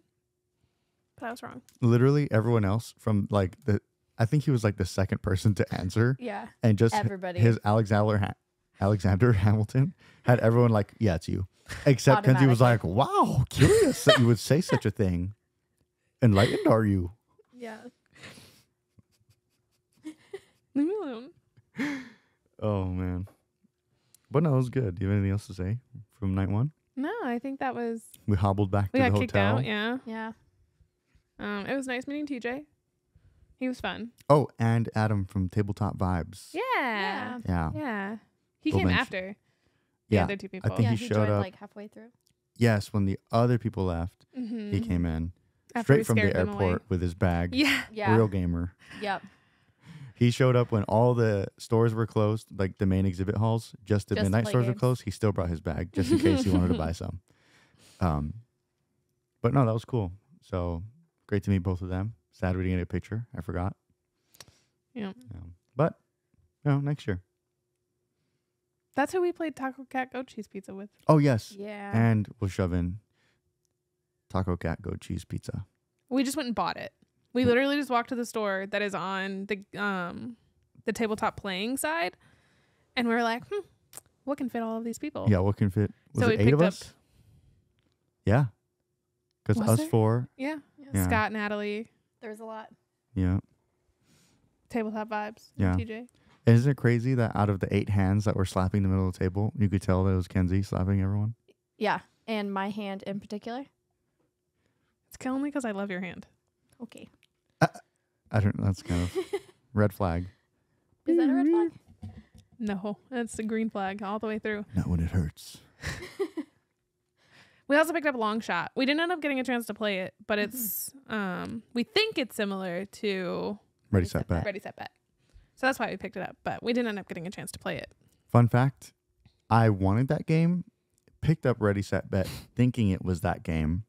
But I was wrong. Literally everyone else from like the. I think he was like the second person to answer, yeah, and just everybody. his Alexander ha- Alexander [LAUGHS] Hamilton had everyone like, yeah, it's you. Except Kenzie was like, wow, curious that you would say such a thing. Enlightened are you? yeah. Leave me alone. Oh man. But no, it was good. Do you have anything else to say from night one? No, I think that was. We hobbled back We to the got kicked hotel. out. Yeah. Yeah. Um, it was nice meeting TJ. He was fun. Oh, and Adam from Tabletop Vibes. Yeah. Yeah. Yeah. Yeah. He came mention- after the Yeah. other two people. think yeah, he he, showed joined up- like halfway through. Yes, when the other people left, mm-hmm. he came in After straight from the scared them away. airport with his bag. Yeah. Yeah. Real gamer. Yep. He showed up when all the stores were closed, like the main exhibit halls. Just the Just midnight play stores were closed. He still brought his bag [LAUGHS] just in case he wanted to buy some. Um, but no, that was cool. So great to meet both of them. Sad we didn't get a picture. I forgot. Yeah. Um, but you know, next year. That's who we played Taco Cat Goat Cheese Pizza with. Oh yes, Yeah. and we'll shove in Taco Cat Goat Cheese Pizza. We just went and bought it. We literally just walked to the store that is on the um the tabletop playing side, and we were like, hmm, what can fit all of these people? Yeah, what can fit? Was So it we eight of picked us? Yeah, because us there? four. Yeah. Yeah. Scott, Natalie, There's a lot. Yeah. tabletop vibes. Yeah. TJ. And isn't it crazy that out of the eight hands that were slapping the middle of the table, you could tell that it was Kenzie slapping everyone? Yeah. And my hand in particular. It's only because I love your hand. Okay. I don't. That's kind of [LAUGHS] red flag. Is that a red flag? No, that's the green flag all the way through. Not when it hurts. [LAUGHS] We also picked up a Long Shot. We didn't end up getting a chance to play it, but Mm-hmm. it's um we think it's similar to Ready, Ready, set, set, bet. Ready Set Bet. So that's why we picked it up, but we didn't end up getting a chance to play it. Fun fact: I wanted that game. Picked up Ready, Set, Bet, thinking it was that game.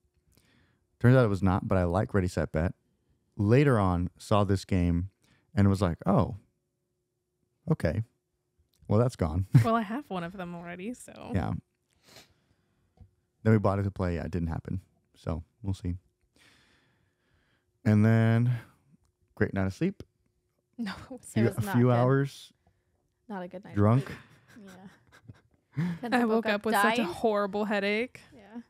Turns out it was not, but I like Ready, Set, Bet. Later on, saw this game, and was like, "Oh, okay. Well, that's gone." [LAUGHS] well, I have one of them already, so Yeah. Then we bought it to play. Yeah, it didn't happen. So we'll see. And then, great night of sleep. [LAUGHS] no. Few- was a not few good. hours Not a good night. drunk. [LAUGHS] Yeah. [LAUGHS] Kenzie I woke up with such a horrible headache. Yeah.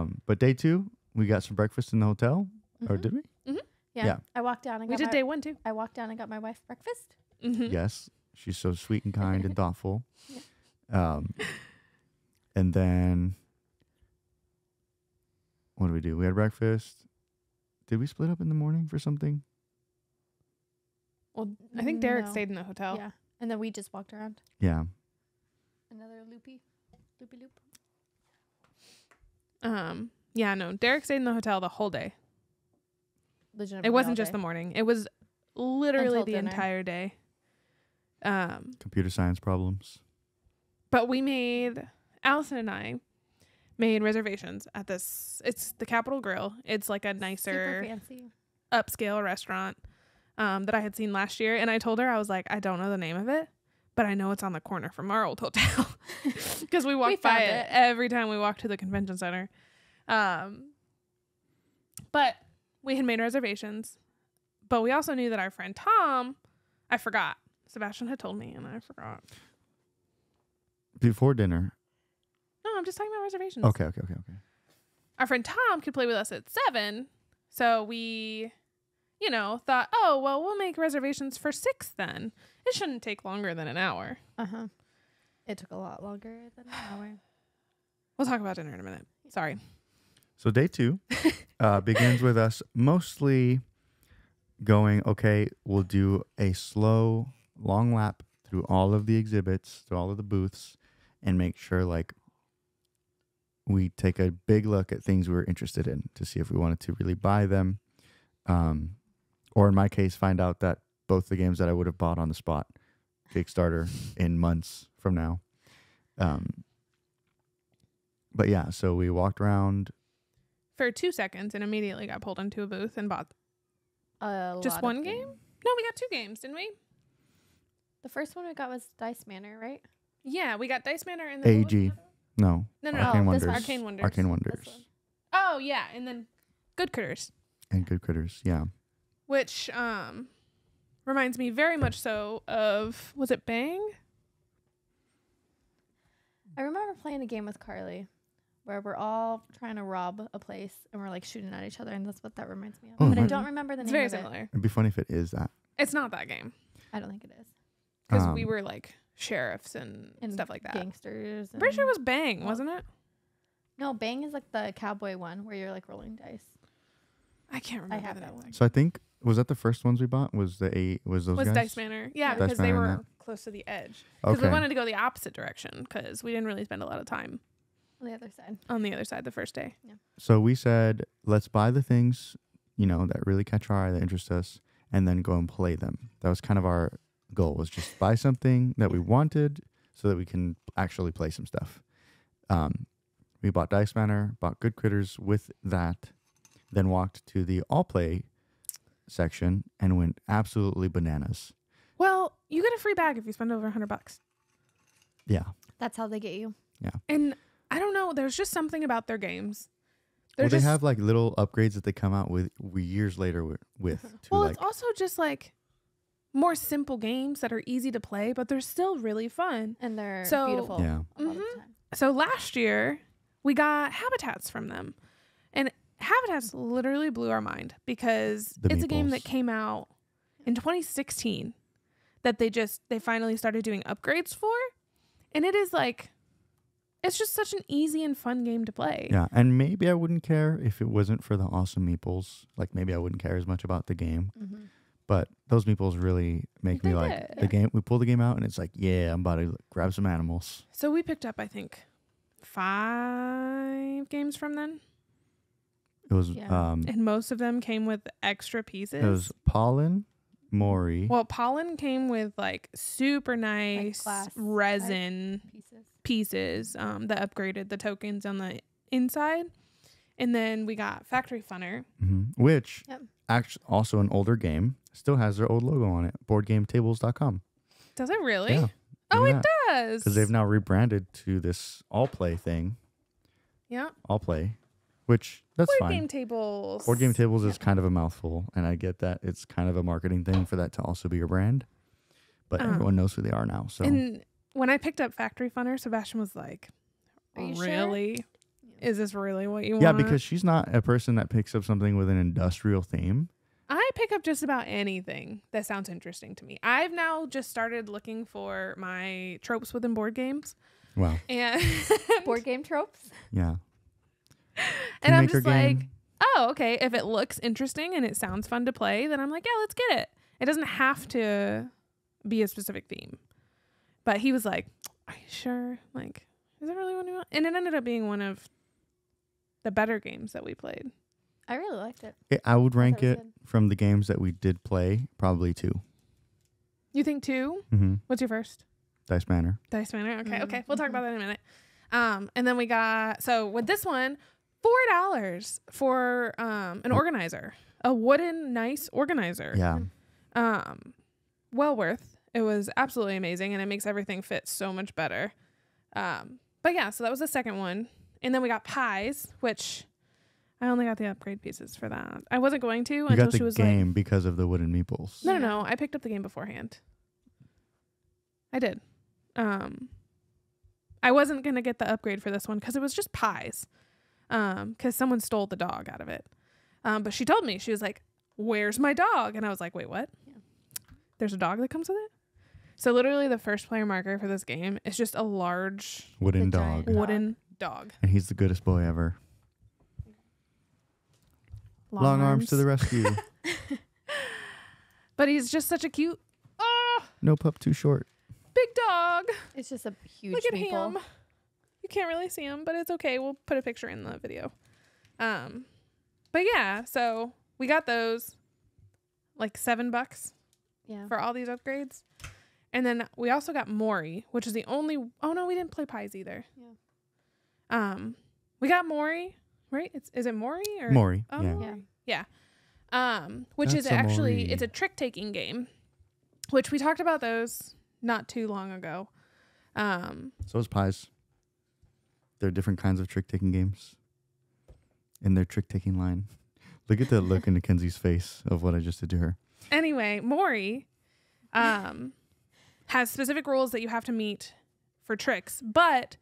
Um, but day two, we got some breakfast in the hotel. Or Mhm. did we? yeah. yeah. I walked down and We got did my, day one too. I walked down and got my wife breakfast. Mm-hmm. Yes. She's so sweet and kind and thoughtful. Yeah. Um, and then, what did we do? We had breakfast. Did we split up in the morning for something? Well, I think Derek No. stayed in the hotel. Yeah. And then we just walked around. Yeah. Another loopy, loopy loop. Um. Yeah. No. Derek stayed in the hotel the whole day. Legitimately It wasn't just day. the morning. It was literally Until the dinner. entire day. Um. Computer science problems. But we made Allison and I made reservations at this. It's the Capital Grille. It's like a Super nicer fancy. upscale restaurant um, that I had seen last year. And I told her I was like, I don't know the name of it, but I know it's on the corner from our old hotel [LAUGHS] because we walked by it. it. every time we walked to the convention center. Um, but we had made reservations, but we also knew that our friend Tom, I forgot. Sebastian had told me, and I forgot. Before dinner. No, I'm just talking about reservations. Okay, okay, okay, okay. our friend Tom could play with us at seven. So we, you know, thought, oh, well, we'll make reservations for six then. It shouldn't take longer than an hour. Uh huh. It took a lot longer than an hour. We'll talk about dinner in a minute. Sorry. So day two [LAUGHS] uh, begins with us mostly going, okay, we'll do a slow, long lap through all of the exhibits, through all of the booths, and make sure like we take a big look at things we were interested in to see if we wanted to really buy them. Um, or in my case, find out that both the games that I would have bought on the spot, Kickstarter, in months from now. Um, but yeah, so we walked around For two seconds and immediately got pulled into a booth and bought. A Just lot of one game? games. No, we got two games, didn't we? The first one we got was Dice Manor, right? Yeah, we got Dice Manor and then AG. the other one? no No, no, Arcane this Wonders, one. Arcane Wonders. Arcane Wonders. Oh yeah, and then Good Critters, and Good Critters. Yeah, which um reminds me very much so of was it Bang? I remember playing a game with Carley where we're all trying to rob a place and we're like shooting at each other, and that's what that reminds me of. Oh, but I don't remember the It's name very of it. similar. it'd be funny if it is that. It's not that game I don't think it is. because Um, we were like sheriffs and, And stuff like that. Gangsters. I'm pretty sure it was Bang, wasn't it? No, Bang is like the cowboy one where you're like rolling dice. I can't remember have the that name. one. So I think was that the first ones we bought? Was the eight? Was those Was guys? Dice Manor? Yeah, Yeah. because Dice they were close to the edge. Because Okay. we wanted to go the opposite direction because we didn't really spend a lot of time On the other side. on the other side the first day. Yeah. So we said, let's buy the things, you know, that really catch our eye, that interest us, and then go and play them. That was kind of our goal was just buy something that we wanted so that we can actually play some stuff. Um, we bought Dice Manor, bought Good Critters with that, then walked to the all play section and went absolutely bananas. Well, you get a free bag if you spend over a hundred bucks. Yeah. That's how they get you. Yeah. And I don't know, there's just something about their games. They're well, just they have like little upgrades that they come out with years later with, with to well, like it's also just like more simple games that are easy to play, but they're still really fun. And they're So- beautiful Yeah. a lot of Mhm. the. So last year we got habitats from them. And habitats literally blew our mind because The it's a game that came out in 2016 that they just they finally started doing upgrades for. And it is like it's just such an easy and fun game to play. Yeah, and maybe I wouldn't care if it wasn't for the awesome meeples. Like maybe I wouldn't care as much about the game, Mm-hmm. but those meeples really make me like did. the game. We pull the game out and it's like, yeah, I'm about to grab some animals. So we picked up I think 5 games from them It was Yeah. um, and most of them came with extra pieces. it was Pollen, Maury. Well, pollen came with like super nice glass resin Pieces. pieces um, that upgraded the tokens on the inside. And then we got Factory Funner. mhm, which Yep. actually also an older game, still has their old logo on it. BoardGameTables.com. Does it really? Yeah, Oh, it at does. Because they've now rebranded to this all play thing. yeah. All play, which that's Board fine. game tables. Board game tables is kind of a mouthful, and I get that it's kind of a marketing thing for that to also be your brand. But Um, everyone knows who they are now. So And when I picked up Factory Funner, Sebastian was like, Are you sure? "Really? Is this really what you yeah, want?" Yeah, because she's not a person that picks up something with an industrial theme. I pick up just about anything that sounds interesting to me. I've now just started looking for my tropes within board games, Wow. and Board game tropes. Yeah. And I'm just like, game. oh, okay. If it looks interesting and it sounds fun to play, then I'm like, yeah, let's get it. It doesn't have to be a specific theme. But he was like, are you sure? Like, is that really what you want? And it ended up being one of the better games that we played. I really liked it. It- I would rank it was it from the games that we did play, probably two. You think two? Mm-hmm. What's your first? Dice Manor. Dice Manor. Okay, Mhm, okay. We'll talk mhm. about that in a minute. Um, and then we got so with this one, four dollars for um an organizer, a wooden nice organizer. Yeah. Um, well worth. It was absolutely amazing, and it makes everything fit so much better. Um, but yeah, so that was the second one, and then we got pies, which I only got the upgrade pieces for that. I wasn't going to You until got she the was like, game because of the wooden meeples. no, no, no. I picked up the game beforehand. I did. Um, I wasn't gonna get the upgrade for this one because it was just pies. Um, because someone stole the dog out of it. Um, but she told me she was like, "Where's my dog?" And I was like, "Wait, what? Yeah. There's a dog that comes with it." So literally, the first player marker for this game is just a large Wooden dog. wooden dog. And he's the goodest boy ever. Long, arms. to the rescue. [LAUGHS] but he's just such a cute, oh, no pup too short. big dog. It's just a huge Look at meeple. him. You can't really see him, but it's okay. We'll put a picture in the video. Um, but yeah, so we got those, like seven bucks Yeah. for all these upgrades, and then we also got Mori, which is the only. Oh no, we didn't play pies either. Yeah. Um, we got Mori, right? It's is it Mori or Maury. Oh, yeah. Maury. yeah. Um, which is That's a actually Maury. it's a trick taking game, which we talked about those not too long ago. Um, So is pies. There are different kinds of trick taking games. In their trick taking line. Look at the look in [LAUGHS] Mackenzie's face of what I just did to her. anyway, Mori um, has specific rules that you have to meet for tricks, but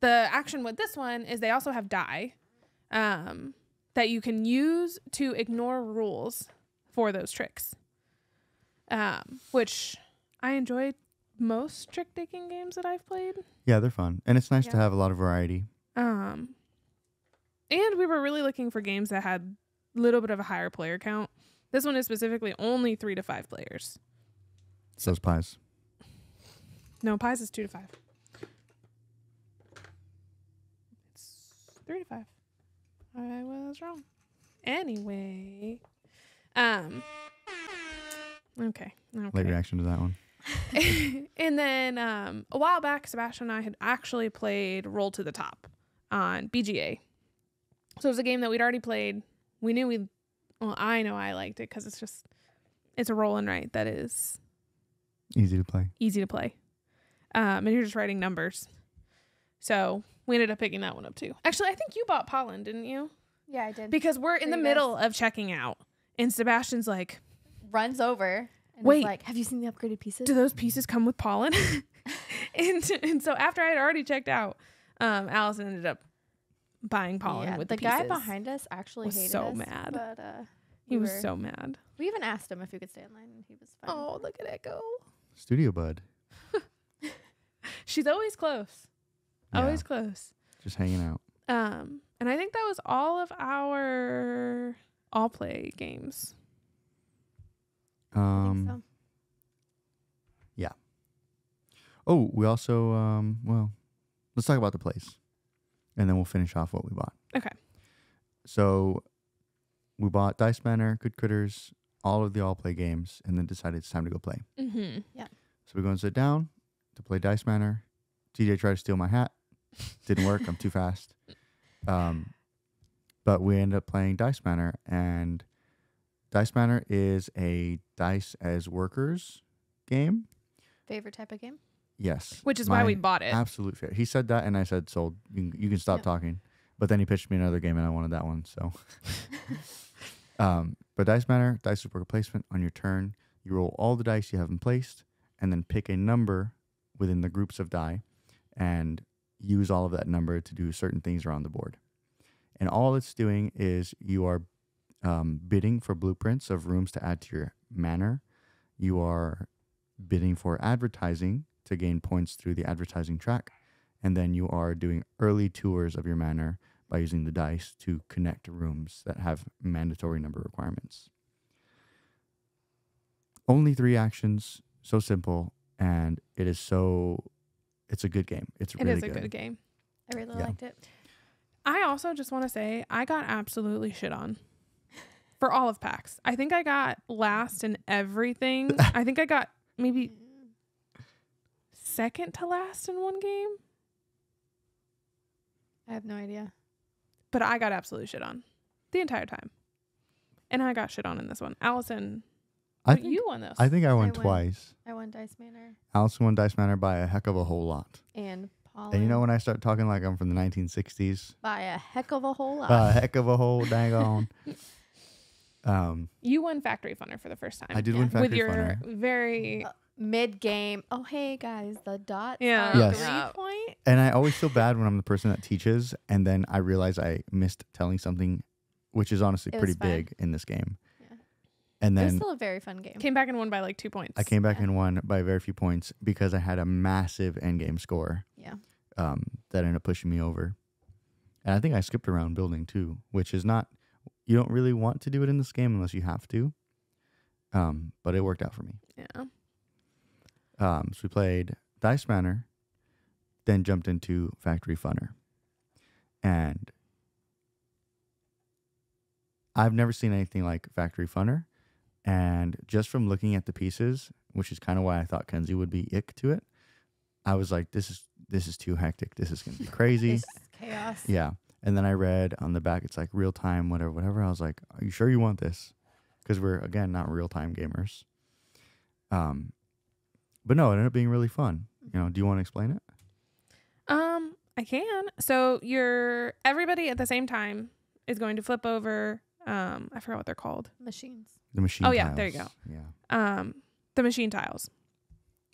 the action with this one is they also have die um, that you can use to ignore rules for those tricks, um, which I enjoyed most trick taking games that I've played. Yeah, they're fun. And it's nice to have a lot of variety. Um, and we were really looking for games that had a little bit of a higher player count. This one is specifically only three to five players. So pies. No, pies is two to five. It's three to five. I was wrong. Anyway, um, okay, Late okay. reaction to that one. And then um, a while back, Sebastian and I had actually played Roll to the Top on BGA. So it was a game that we'd already played. We knew we, well, I know I liked it because it's just, it's a roll and write that is Easy to play. easy to play. Um, and you're just writing numbers. So we ended up picking that one up too. Actually, I think you bought Pollen, didn't you? Yeah, I did. Because we're in For the you middle of checking out, and Sebastian's like, runs over and Wait. is like, "Have you seen the upgraded pieces?" "Do those pieces come with pollen?" [LAUGHS] and and so after I had already checked out, um, Allison ended up buying pollen yeah, with the the, guy behind us actually was hated so us, mad. But uh, He we was were- so mad. We even asked him if he could stay in line, and he was fine. Oh, look at Echo. Studio Bud. [LAUGHS] She's always close. Yeah. Always close. Just hanging out. Um, and I think that was all of our all play games. I Um so. Oh, we also um well, let's talk about the place, And then we'll finish off what we bought. Okay. So we bought Dice Manor, Good Critters, all of the all play games, and then decided it's time to go play. Mm-hmm. So we go and sit down to play Dice Manor. TJ tried to steal my hat. Didn't work. I'm too fast. Um, but we ended up playing Dice Manor, and Dice Manor is a dice as workers game. Favorite type of game? Yes, Which is why we bought it. Absolute fair. He said that, and I said sold. You can, you can stop Yep. talking. But then he pitched me another game, and I wanted that one. So, [LAUGHS] um, but Dice Manor, dice with worker placement. On your turn, you roll all the dice you haven't placed, and then pick a number within the groups of die, and use all of that number to do certain things around the board. And all it's doing is you are um, bidding for blueprints of rooms to add to your manor. You are bidding for advertising to gain points through the advertising track. And then you are doing early tours of your manor by using the dice to connect rooms that have mandatory number requirements. Only three actions, so simple, and it is so. It's a good game. It's It really is a good game. I really Yeah. liked it. I also just want to say I got absolutely shit on for all of PAX. I think I got last in everything. [LAUGHS] I think I got maybe second to last in one game, I have no idea. but I got absolutely shit on the entire time. And I got shit on in this one. Allison, I think, you won this. I think I won win. twice. I won Dice Manor Allison won Dice Manor by a heck of a whole lot. and Paul. And you know when I start talking like I'm from the 1960s, by a heck of a whole lot. a heck of a whole [LAUGHS] dang on. [LAUGHS] Um, you won Factory Funner for the first time. I did Yeah. win Factory with your Funner. very Uh, Mid game. Oh hey guys, the dots Yeah. are Yes. Yeah. point. And I always feel bad when I'm the person that teaches, and then I realize I missed telling something, which is honestly It pretty big in this game. Yeah. And it was then still a very fun game. came back and won by like two points. I came back Yeah. and won by very few points because I had a massive end game score yeah. um, that ended up pushing me over. And I think I skipped around building too, which is not you don't really want to do it in this game unless you have to. Um, but it worked out for me. Yeah. Um, so we played Dice Manor, then jumped into Factory Funner. And I've never seen anything like Factory Funner. And just from looking at the pieces, which is kind of why I thought Kenzie would be ick to it, I was like, this is this is too hectic. This is gonna be [LAUGHS] crazy. Chaos. Yeah. And then I read on the back, it's like real time, whatever, whatever. I was like, are you sure you want this? Because we're, again, not real time gamers. Um, but no, it ended up being really fun. You know, do you want to explain it? Um, I can. So you're everybody at the same time is going to flip over. Um, I forgot what they're called. Machines. The machine. Oh, yeah, there you go. Yeah. um, the machine tiles.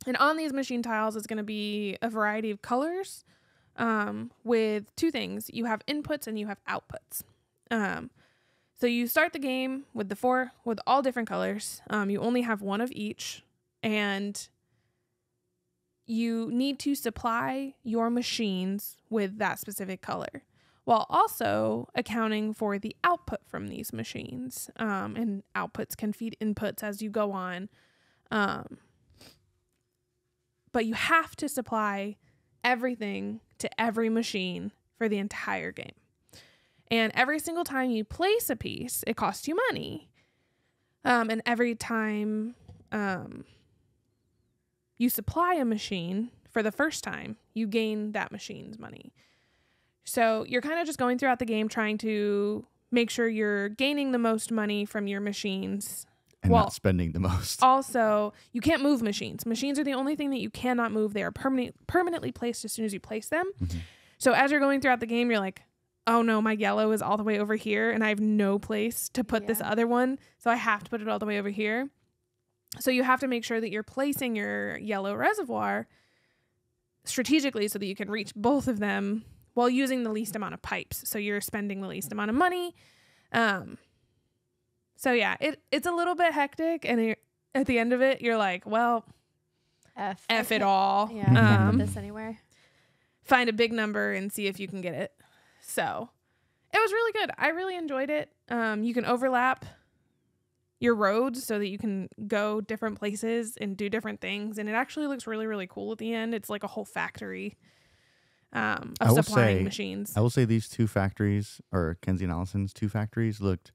And on these machine tiles is going to be a variety of colors um, with two things. You have inputs and you have outputs. Um, so you start the game with the four, with all different colors. Um, you only have one of each. And you need to supply your machines with that specific color while also accounting for the output from these machines. Um, and outputs can feed inputs as you go on. Um, but you have to supply everything to every machine for the entire game. And every single time you place a piece, it costs you money. Um, and every time um, you supply a machine for the first time, you gain that machine's money. So you're kind of just going throughout the game trying to make sure you're gaining the most money from your machines And Well- not spending the most. [LAUGHS] also, you can't move machines. Machines are the only thing that you cannot move. They are permanent, permanently placed as soon as you place them. Mhm. So as you're going throughout the game, you're like, oh no, my yellow is all the way over here, and I have no place to put this other one. So I have to put it all the way over here. So you have to make sure that you're placing your yellow reservoir strategically so that you can reach both of them while using the least amount of pipes. So you're spending the least amount of money. Um, so yeah, it it's a little bit hectic, and it, at the end of it, you're like, well, f f it can't- all. Yeah, I can't Um, put this anywhere. find a big number and see if you can get it. So it was really good. I really enjoyed it. Um, you can overlap your roads so that you can go different places and do different things. And it actually looks really, really cool at the end. It's like a whole factory um, I of will supplying say- machines. I will say these two factories, or Kenzie and Allison's two factories, looked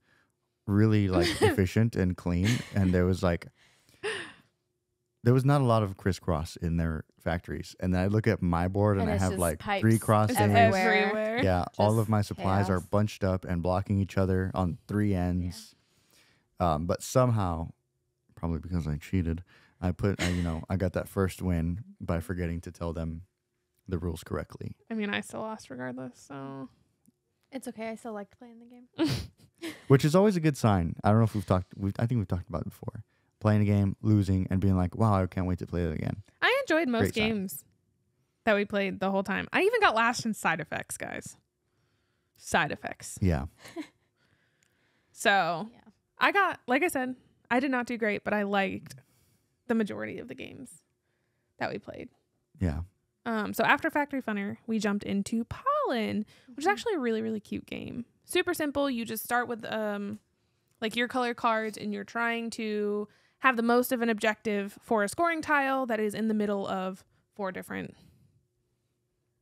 really like [LAUGHS] efficient and clean. And there was like, there was not a lot of crisscross in their factories. And then I look at my board and, And I have like three crossings. everywhere. everywhere. Yeah, all of my supplies are bunched up and blocking each other on three ends. Um, but somehow, probably because I cheated, I put, I, you know, I got that first win by forgetting to tell them the rules correctly. I mean, I still lost regardless. So It's okay. I still liked playing the game. [LAUGHS] which is always a good sign. I don't know if we've talked. We've, I think we've talked about it before. Playing a game, losing, and being like, "Wow, I can't wait to play it again." I enjoyed most Great sign. games that we played the whole time. I even got last in side effects, guys. Side effects. Yeah, [LAUGHS] So Yeah. I got, like I said, I did not do great, but I liked the majority of the games that we played. yeah. Um, so after Factory Funner, we jumped into Pollen, which is Mhm. actually a really, really cute game. Super simple. You just start with um, like your color cards, and you're trying to have the most of an objective for a scoring tile that is in the middle of four different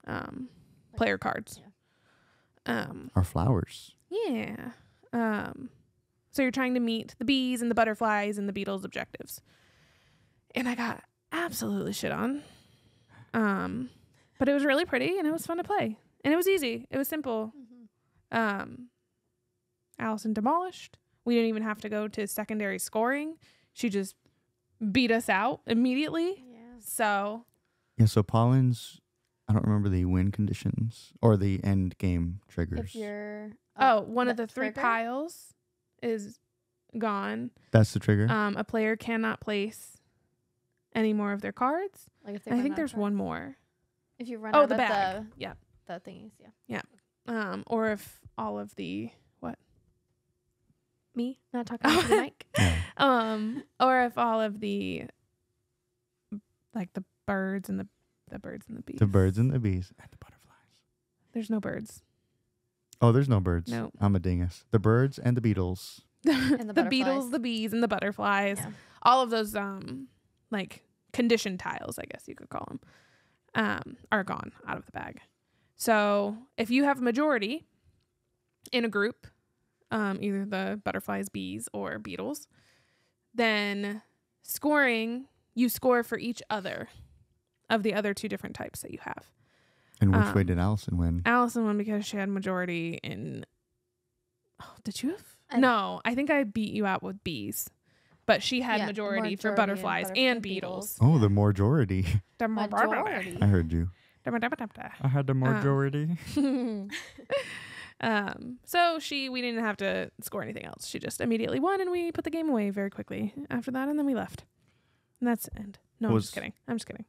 um, player cards. Um, Our flowers. yeah. Um, so you're trying to meet the bees and the butterflies and the beetles' objectives. And I got absolutely shit on. Um, but it was really pretty and it was fun to play. And it was easy. It was simple. Mhm. Um, Allison demolished. We didn't even have to go to secondary scoring. She just beat us out immediately. Yeah. So Yeah. So Pollen's. I don't remember the win conditions or the end game triggers. If you're oh, one of the the three trigger? piles is gone. That's the trigger. Um, a player cannot place any more of their cards. like if they I think there's cards. one more. If you run Oh, out the of bag. the Yeah. The thingies, yeah. Yeah. Um, or if all of the what? Me not talking to the [LAUGHS] mic. Um, or if all of the like the birds and the the birds and the bees. The birds and the bees and the butterflies. There's no birds. Oh, there's no birds. Nope. I'm a dingus. The birds and the beetles. [LAUGHS] And the, the beetles, the bees, and the butterflies. Yeah. All of those um like conditioned tiles, I guess you could call them, um, are gone out of the bag. So if you have a majority in a group, um, either the butterflies, bees, or beetles, then scoring you score for each other of the other two different types that you have. And which way Um, did Allison win? Allison won because she had majority in. Oh, did you have? I- no, I think I beat you out with bees, but she had Yeah, majority, majority for butterflies butterf- and and beetles. Oh, the majority. The majority. I heard you. I had the majority. yeah. [LAUGHS] um, so she, we didn't have to score anything else. She just immediately won, and we put the game away very quickly after that, and then we left. And that's the end. No, I'm Was- just kidding. I'm just kidding.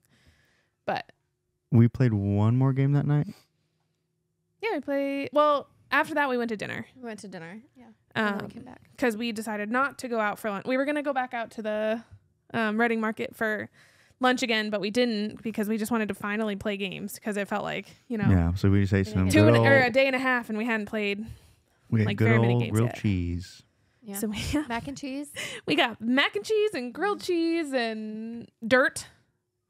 But We played one more game that night. yeah, we play. Well, after that, we went to dinner. We went to dinner. Yeah. And then Um, we came back. because we decided not to go out for lunch. We were gonna go back out to the um, Reading Market for lunch again, but we didn't because we just wanted to finally play games because it felt like you know Yeah, so we just ate some two good and, old, or a day and a half, and we hadn't played. we ate like, good very many old games grilled yet. cheese. Yeah. So we, Mac and cheese. [LAUGHS] we got mac and cheese and grilled cheese and dirt.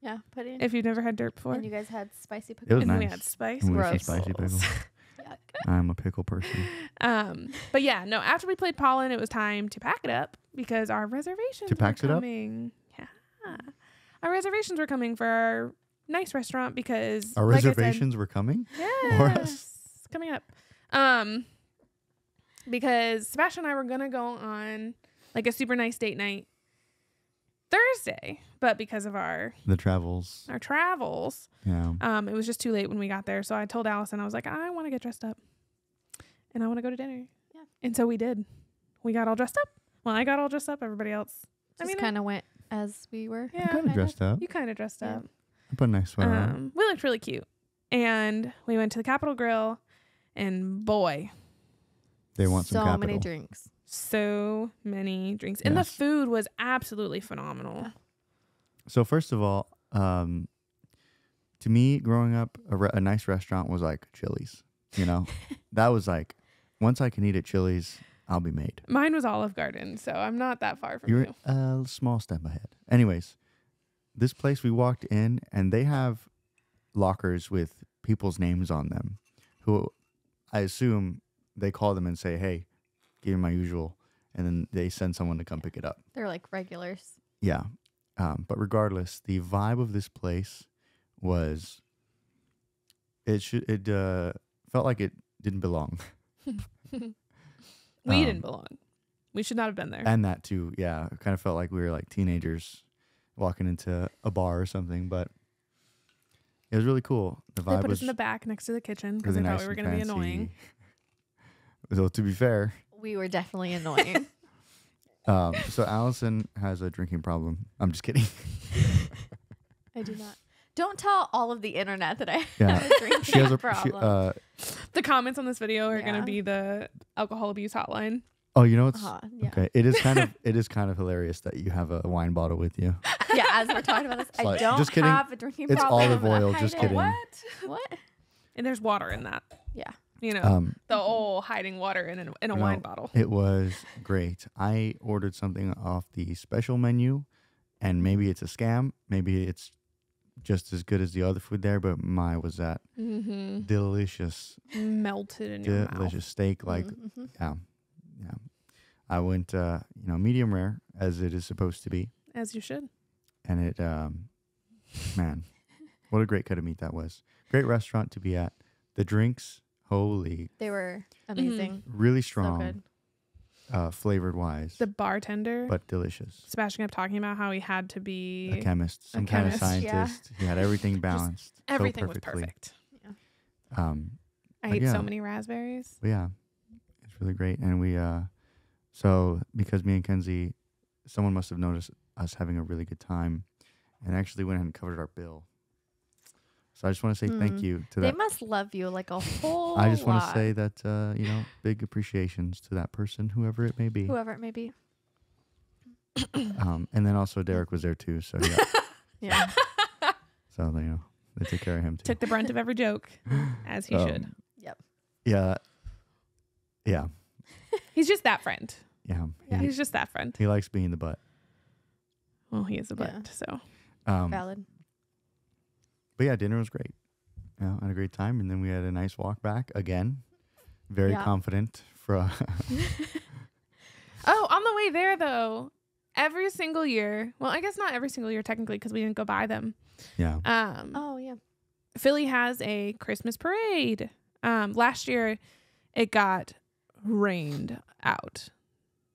Yeah. Pudding. If you've never had dirt before, and you guys had spicy It was pickles. and then we had spice. And we had Gross. some spicy pickles. I'm a pickle person. [LAUGHS] Um, but yeah, no. After we played Pollen, it was time to pack it up because our reservations To were packs it up? coming. Yeah, our reservations were coming for our nice restaurant because Our like I said- reservations were coming. yes, for us? coming up. Um, because Sebastian and I were gonna go on like a super nice date night Thursday, but because of our The travels. our travels, Yeah. um, it was just too late when we got there. So I told Allison, I was like, I want to get dressed up, and I want to go to dinner. Yeah. And so we did. We got all dressed up. Well, I got all dressed up. Everybody else, I Just mean, kind of went as we were. yeah, I kind kinda. dressed up. you kind of dressed Yeah. up. I put a nice sweater on. Um, we looked really cute, and we went to the Capital Grille, and boy, They want so some capital. many drinks. so many drinks, and the food was absolutely phenomenal. Yeah. So first of all, um, to me, growing up, a, re- a nice restaurant was like Chili's. You know, [LAUGHS] that was like, once I can eat at Chili's, I'll be made. Mine was Olive Garden, so I'm not that far from You're you. a small step ahead. Anyways, this place we walked in, and they have lockers with people's names on them, who I assume they call them and say, "Hey, give me my usual," and then they send someone to come pick it up. They're like regulars. Yeah. Um, but regardless, the vibe of this place was it should it uh, felt like it didn't belong. [LAUGHS] [LAUGHS] We Um, didn't belong. We should not have been there. And that too, yeah. It kind of felt like we were like teenagers walking into a bar or something, but it was really cool. The They put was us in the back next to the kitchen because really they nice thought we were going to be annoying. [LAUGHS] fancy. So to be fair, We were definitely annoying. [LAUGHS] um, so Allison has a drinking problem. I'm just kidding. [LAUGHS] I do not. Don't tell all of the internet that I Yeah. [LAUGHS] have a [LAUGHS] drinking She has a problem. she, uh, The comments on this video are going to be the alcohol abuse hotline. oh, you know what's Uh-huh, yeah. okay. It is kind of it is kind of hilarious that you have a wine bottle with you. [LAUGHS] yeah, as we're talking about this, I like, don't just kidding. have a drinking It's problem. olive oil, just it. kidding. What? What? And there's water in that. Yeah. You know, Um, the old hiding water in a, in a No. wine bottle. It was great. I ordered something off the special menu, and maybe it's a scam. Maybe it's just as good as the other food there, but my was that Mm-hmm. delicious, Melted in your delicious mouth. steak. Like, Mhm. yeah, yeah. I went, uh, you know, medium rare as it is supposed to be, As you should. and it, um, man, what a great cut of meat that was. Great restaurant to be at. The drinks, holy, they were amazing. really So strong, good. Uh, flavored wise, The bartender, but delicious. Sebastian kept talking about how he had to be. a chemist, some kind of chemist, yeah. scientist. He had everything [LAUGHS] balanced. so Everything was perfectly. perfect. Um, I ate yeah. so many raspberries. but yeah, it's really great. And we, uh, so because me and Kenzie, someone must have noticed us having a really good time, and actually went ahead and covered our bill. So I just want to say thank Mm. you to They that. must love you like a [LAUGHS] whole I just want to say that uh, you know, big appreciations to that person, whoever it may be. whoever it may be. [COUGHS] Um, and then also Derek was there too, so yeah, [LAUGHS] Yeah. [LAUGHS] so you know, they took care of him too. Took the brunt of every joke, as he Um, should. yep. Yeah. Yeah, He's just that friend. yeah. Yeah. He, He's just that friend. he likes being the butt. Well, he is a butt, Yeah. so Um, Valid. But yeah, dinner was great. Yeah, I had a great time, and then we had a nice walk back again. Very Yeah. confident for. [LAUGHS] Oh, on the way there though, every single year. Well, I guess not every single year technically because we didn't go by them. yeah. Um, Oh yeah. Philly has a Christmas parade. Um, last year, it got rained out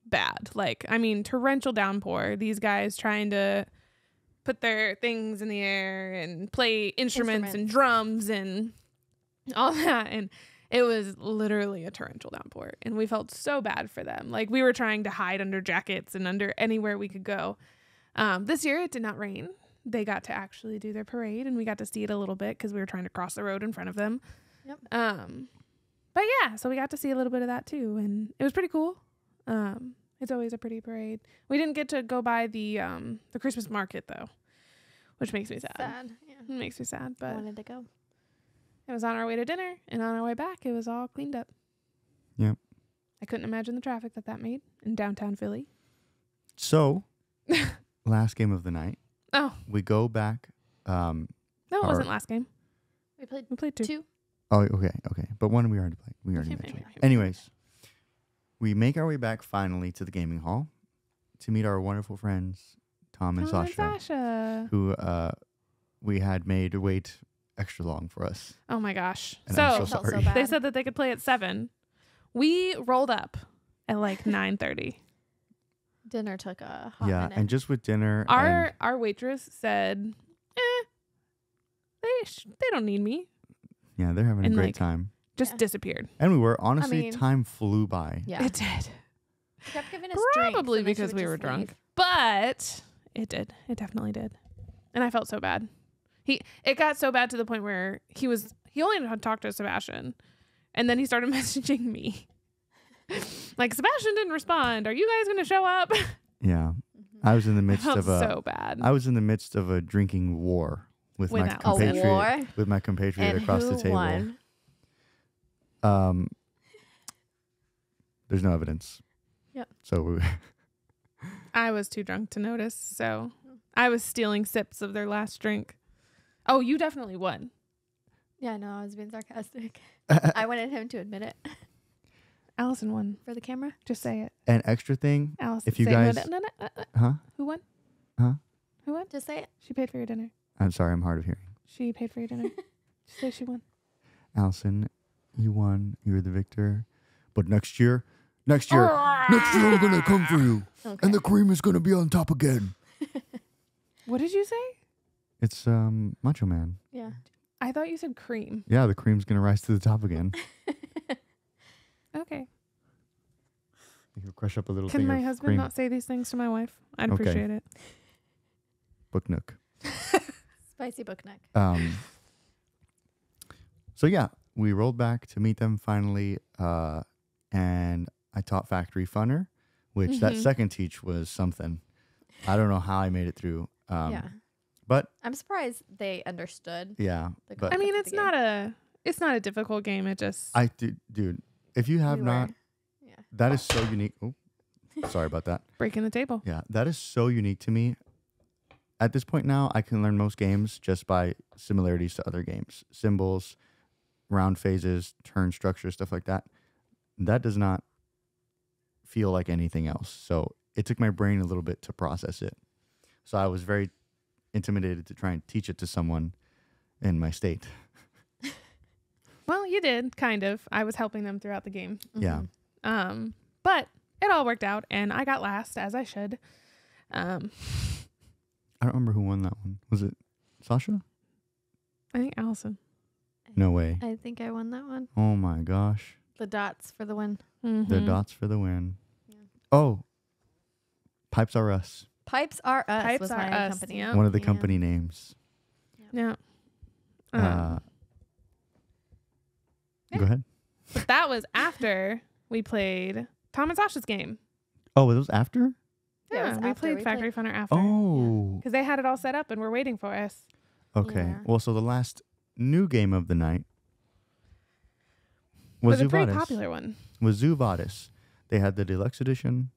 bad. Like, I mean, torrential downpour. These guys trying to put their things in the air and play instruments, and drums and all that. And it was literally a torrential downpour. And we felt so bad for them. Like, we were trying to hide under jackets and under anywhere we could go. Um, this year, it did not rain they got to actually do their parade and we got to see it a little bit because we were trying to cross the road in front of them. Yep. Um, but yeah, so we got to see a little bit of that too, and it was pretty cool. Um, it's always a pretty parade. We didn't get to go by the um the Christmas market though, which makes me sad. Sad. Yeah. It makes me sad, I but wanted to go. it was on our way to dinner and on our way back, it was all cleaned up. Yep. I couldn't imagine the traffic that that made in downtown Philly. So, [LAUGHS] last game of the night, Oh we go back. Um, no, it Our- wasn't last game. We played We played two. two. oh, okay, okay. But one we already played. We already Okay, mentioned. maybe- Anyways, we make our way back finally to the gaming hall to meet our wonderful friends Tom and Tom and Sasha, Sasha. who uh, we had made wait extra long for us. Oh my gosh. And so I'm so felt sorry. so bad. They said that they could play at seven. We rolled up at like [LAUGHS] nine thirty. dinner took a hot yeah, minute. and just with dinner, Our and our waitress said, "Eh, they sh- they don't need me." yeah, they're having a and, great like, time. Just Yeah. disappeared. And we were honestly, mean- time flew by. yeah. It did, She kept giving us probably and because we were drunk, leave. but it did. It definitely did, and I felt so bad. He it got so bad to the point where he was he only had talked to Sebastian, and then he started [LAUGHS] messaging me. like Sebastian didn't respond. Are you guys going to show up? [LAUGHS] Yeah, Mhm. I was in the midst of a. so bad. I was in the midst of a drinking war with my With that- a compatriot. war. With my compatriot And across who the table. won? Um, there's no evidence. Yep. So we, [LAUGHS] I was too drunk to notice, so I was stealing sips of their last drink. Oh, you definitely won. Yeah, no, I was being sarcastic. [LAUGHS] I wanted him to admit it Allison won. for the camera. Just say it. an extra thing, Allison. If you say no, guys- no, no, no, no. huh? Who won? Huh? Who won? Just say it. She paid for your dinner. I'm sorry, I'm hard of hearing. She paid for your dinner. [LAUGHS] Just say she won. Allison, you won. You're the victor. But next year, next year, next year I'm gonna come for you, Okay. and the cream is gonna be on top again. [LAUGHS] What did you say? It's um Macho Man. yeah. I thought you said cream. Yeah, the cream's gonna rise to the top again. [LAUGHS] Okay. You crush up a little Can thing my of husband cream. not say these things to my wife? I'd Okay. appreciate it. Book Nook. [LAUGHS] Spicy book neck. Um, so yeah, we rolled back to meet them finally, uh, and I taught Factory Funner, which that Mhm. second teach was something. I don't know how I made it through. Um, yeah. but I'm surprised they understood. yeah, The but I mean, it's not a it's not a difficult game. It just I dude, dude, if you have We not, Yeah. that is so unique. Oh, sorry about that. [LAUGHS] breaking the table. Yeah, that is so unique to me. At this point now, I can learn most games just by similarities to other games, symbols, round phases, turn structure, stuff like that. That does not feel like anything else. So it took my brain a little bit to process it. So I was very intimidated to try and teach it to someone in my state. [LAUGHS] Well, you did kind of. I was helping them throughout the game. Yeah. Mhm. Um, but it all worked out, and I got last as I should. Um, I don't remember who won that one. Was it Sasha? I think Allison. No way. I think I won that one. Oh my gosh. The dots for the win. The Mhm. dots for the win. Yeah. Oh, Pipes Are Us. Pipes are us. Pipes was Are my Us, company. yeah. one of the Yeah. company names. Yeah. Um, Uh, Yeah. Go ahead. but that was after we played Tom and Sasha's game. Oh, it was after? Yeah, it was we after played we Factory Funner after. Oh, Because they had it all set up and were waiting for us. okay. Yeah. Well, so the last new game of the night was but a pretty Zoo Vadis. popular one. Was Zoo Vadis. They had the deluxe edition.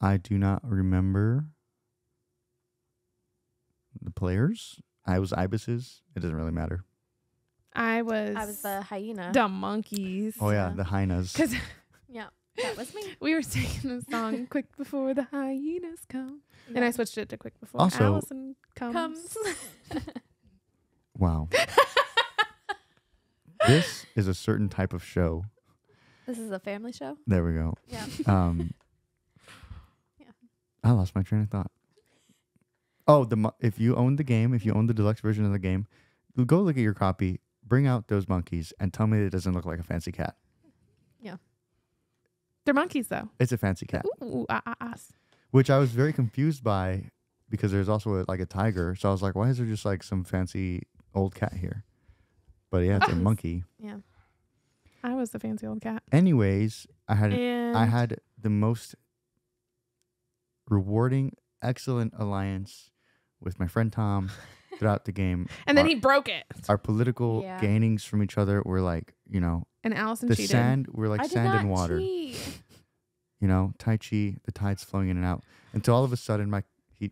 I do not remember the players. I was ibises. It doesn't really matter. I was. I was the hyena. the monkeys. Oh yeah, Yeah. the hyenas. Because [LAUGHS] Yeah, that was me. [LAUGHS] we were singing the song "Quick Before the Hyenas Come," and I switched it to "Quick Before Also- Allison Comes." comes. [LAUGHS] Wow. [LAUGHS] this is a certain type of show. this is a family show. There we go. Yeah. Um, [LAUGHS] Yeah. I lost my train of thought. Oh, the mo- if you own the game, if you own the deluxe version of the game, go look at your copy. Bring out those monkeys and tell me it doesn't look like a fancy cat. Yeah. They're monkeys though. It's a fancy cat, Ooh, ah, ah, ah. which I was very confused by because there's also a, like a tiger. So I was like, why is there just like some fancy old cat here? But yeah, it's a [LAUGHS] monkey. Yeah. I was the fancy old cat. Anyways, I had And I had the most rewarding, excellent alliance with my friend Tom [LAUGHS] throughout the game. and then our, he broke it. our political Yeah. gainings from each other were like, you know, And Allison the cheated. sand were like I did sand not and water. cheat. You know, Tai Chi, the tides flowing in and out. Until all of a sudden my he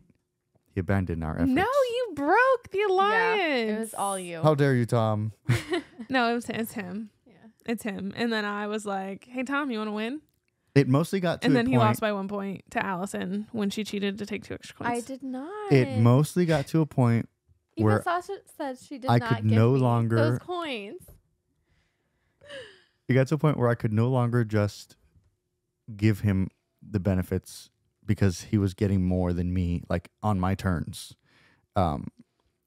he abandoned our efforts. No, you broke the Yeah, alliance. it was all you. How dare you, Tom? [LAUGHS] [LAUGHS] No, it was it's him. yeah. It's him. And then I was like, "Hey Tom, you want to win?" It mostly got to And a then he point, lost by one point to Allison when she cheated to take two extra coins. I did not. it mostly got to a point Even where Sasha said she did I not could give no me longer- those coins. it got to a point where I could no longer just give him the benefits because he was getting more than me, like on my turns. Um,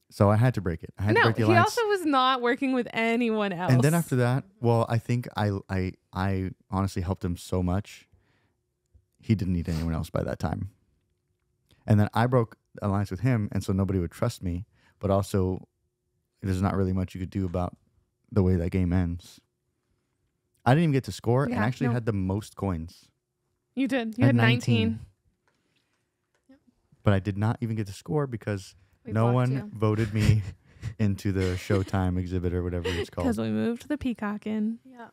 so I had to break it. I had to no, break the he alliance. also was not working with anyone else. and then after that, well, I think I I I honestly helped him so much. He didn't need anyone else by that time. And then I broke alliance with him, and so nobody would trust me. But also, there's not really much you could do about the way that game ends. I didn't even get to score, and Yeah, I actually no. had the most coins, you did. You had had 19. 19. but I did not even get to score because We no one you. voted me [LAUGHS] into the Showtime exhibit or whatever it's [LAUGHS] called. Because we moved the peacock in. Yeah.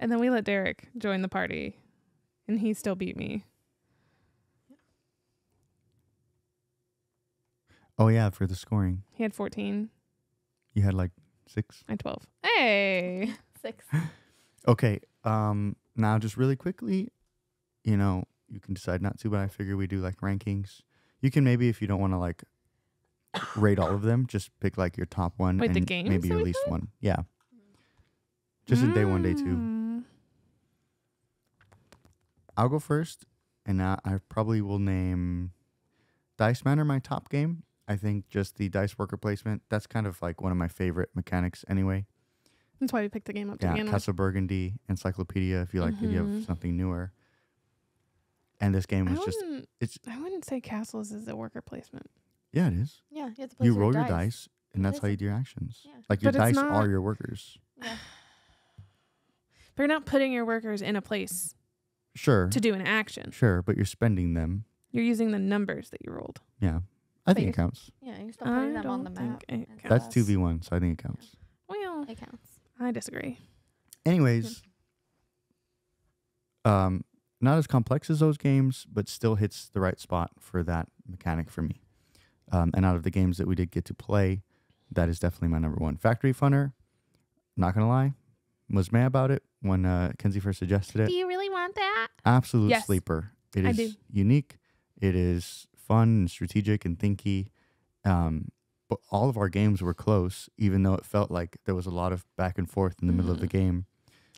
And then we let Derek join the party. And he still beat me. Oh yeah, for the scoring, He had 14. you had like six. I had 12. Hey. [LAUGHS] Six. Okay. Um. Now, just really quickly, you know, you can decide not to, but I figure we do like rankings. You can maybe, if you don't want to like rate all of them, just pick like your top one Wait, the and games maybe that your we least one. Yeah. Just in day one, day two. Mm. I'll go first, and uh, I probably will name Dice Manor my top game. I think just the dice worker placement. That's kind of like one of my favorite mechanics, anyway. That's why we picked the game up to Yeah, begin with. Castle Burgundy, Encyclopedia. If you like the idea of Mhm. something newer. And this game I was just wouldn't, it's- I wouldn't say castles is a worker placement. Yeah, it is. Yeah, you have to place You roll your dice, and It that's how you do your actions. Yeah. Like your But it's dice are your workers. Yeah. But you're not putting your workers in a place Sure, to do an action. sure, but you're spending them. You're using the numbers that you rolled. Yeah, I But think it you're- counts. Yeah, you're still putting I them on the don't map. think it and counts. That's two v one, so I think it counts. Well, It counts. I disagree. Anyways, um, not as complex as those games, but still hits the right spot for that mechanic for me. Um, and out of the games that we did get to play, that is definitely my number one. Factory Funner, not gonna lie, was mad about it when uh, Kenzie first suggested it. Do you really want that? Absolute Yes, sleeper. It I is do. unique. It is fun and strategic and thinky. Um, but all of our games were close, even though it felt like there was a lot of back and forth in the middle of the Mhm. game.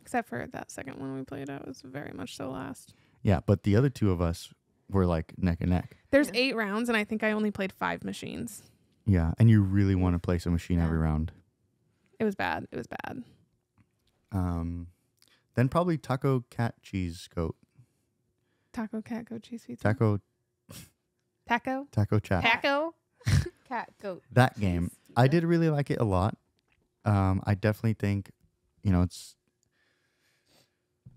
Except for that second one we played out was very much so last. Yeah, but the other two of us were like neck and neck. There's Yeah. eight rounds, and I think I only played five machines. Yeah, and you really want to place a machine every round. It was bad. It was bad. Um, then probably taco cat cheese goat Taco, cat, goat, cheese, pizza. taco Taco. taco chat. Taco. [LAUGHS] Cat, goat. that game, I did really like it a lot. Um, I definitely think, you know, it's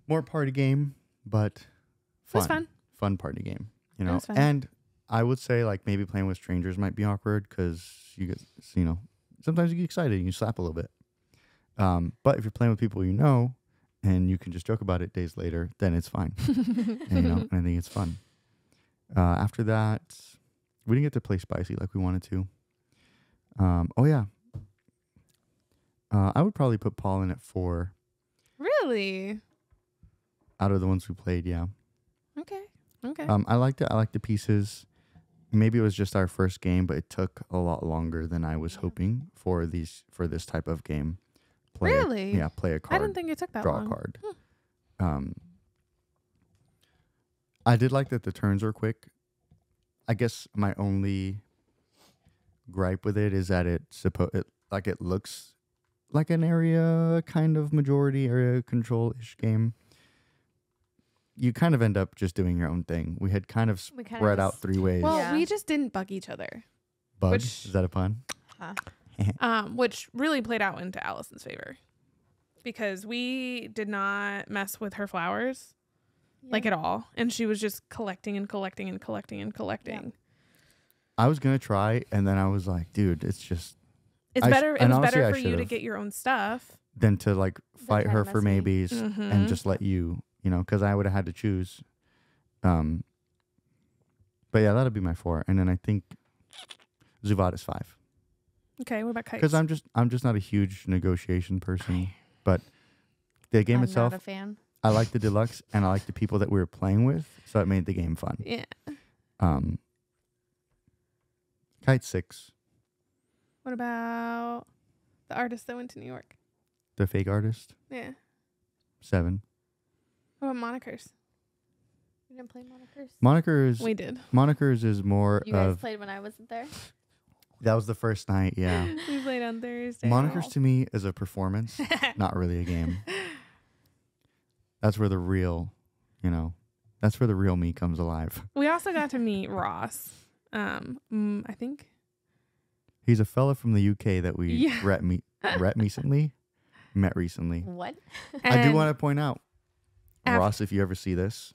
more party game, but It fun, was fun. Fun party game. You know, and I would say like maybe playing with strangers might be awkward because you get, you know, sometimes you get excited and you slap a little bit. Um, but if you're playing with people you know and you can just joke about it days later, then it's fine. [LAUGHS] and, you know, and I think it's fun. Uh, after that, we didn't get to play spicy like we wanted to. Um, oh yeah, uh, I would probably put Pollen at four really? out of the ones we played. Yeah, Okay. Okay. um, I liked it. I liked the pieces. Maybe it was just our first game, but it took a lot longer than I was hoping for these for this type of game. Play a- Really? yeah, play a card. I didn't think it took that draw long. a card. Hmm. Um, I did like that the turns were quick. I guess my only gripe with it is that it suppo- it like it looks like an area kind of majority area control ish game. You kind of end up just doing your own thing. We had kind of We kinda spread out just- three ways. Well, Yeah. we just didn't bug each other, Bug which- is that a pun? Huh. [LAUGHS] um, which really played out into Allison's favor because we did not mess with her flowers like at all, and she was just collecting and collecting and collecting and collecting. I was gonna try, and then I was like, dude, it's just It's I s- better. It and was honestly, better I for you to should've. get your own stuff. than to like fight kinda her for messy. maybes Mhm. and just let you, you know, because I would have had to choose. Um, but yeah, that'll be my four, and then I think Zoo Vadis five Okay, what about kites? because I'm just I'm just not a huge negotiation person. But the game I'm itself, not a fan. I like the deluxe, and I like the people that we were playing with, so it made the game fun. yeah. Um, Kite six, What about the artist that went to New York? the fake artist Yeah. seven. What about monikers? You didn't play monikers. Monikers, We did. monikers is more You guys of played when I wasn't there. [LAUGHS] that was the first night. Yeah, [LAUGHS] we played on Thursday. monikers to me is a performance. [LAUGHS] not really a game. That's where the real, you know, that's where the real me comes alive. we also got to meet Ross. Um, mm, I think. He's a fella from the UK that we Yeah. met me met recently, met recently. What? I do And want to point out, af- Ross, if you ever see this,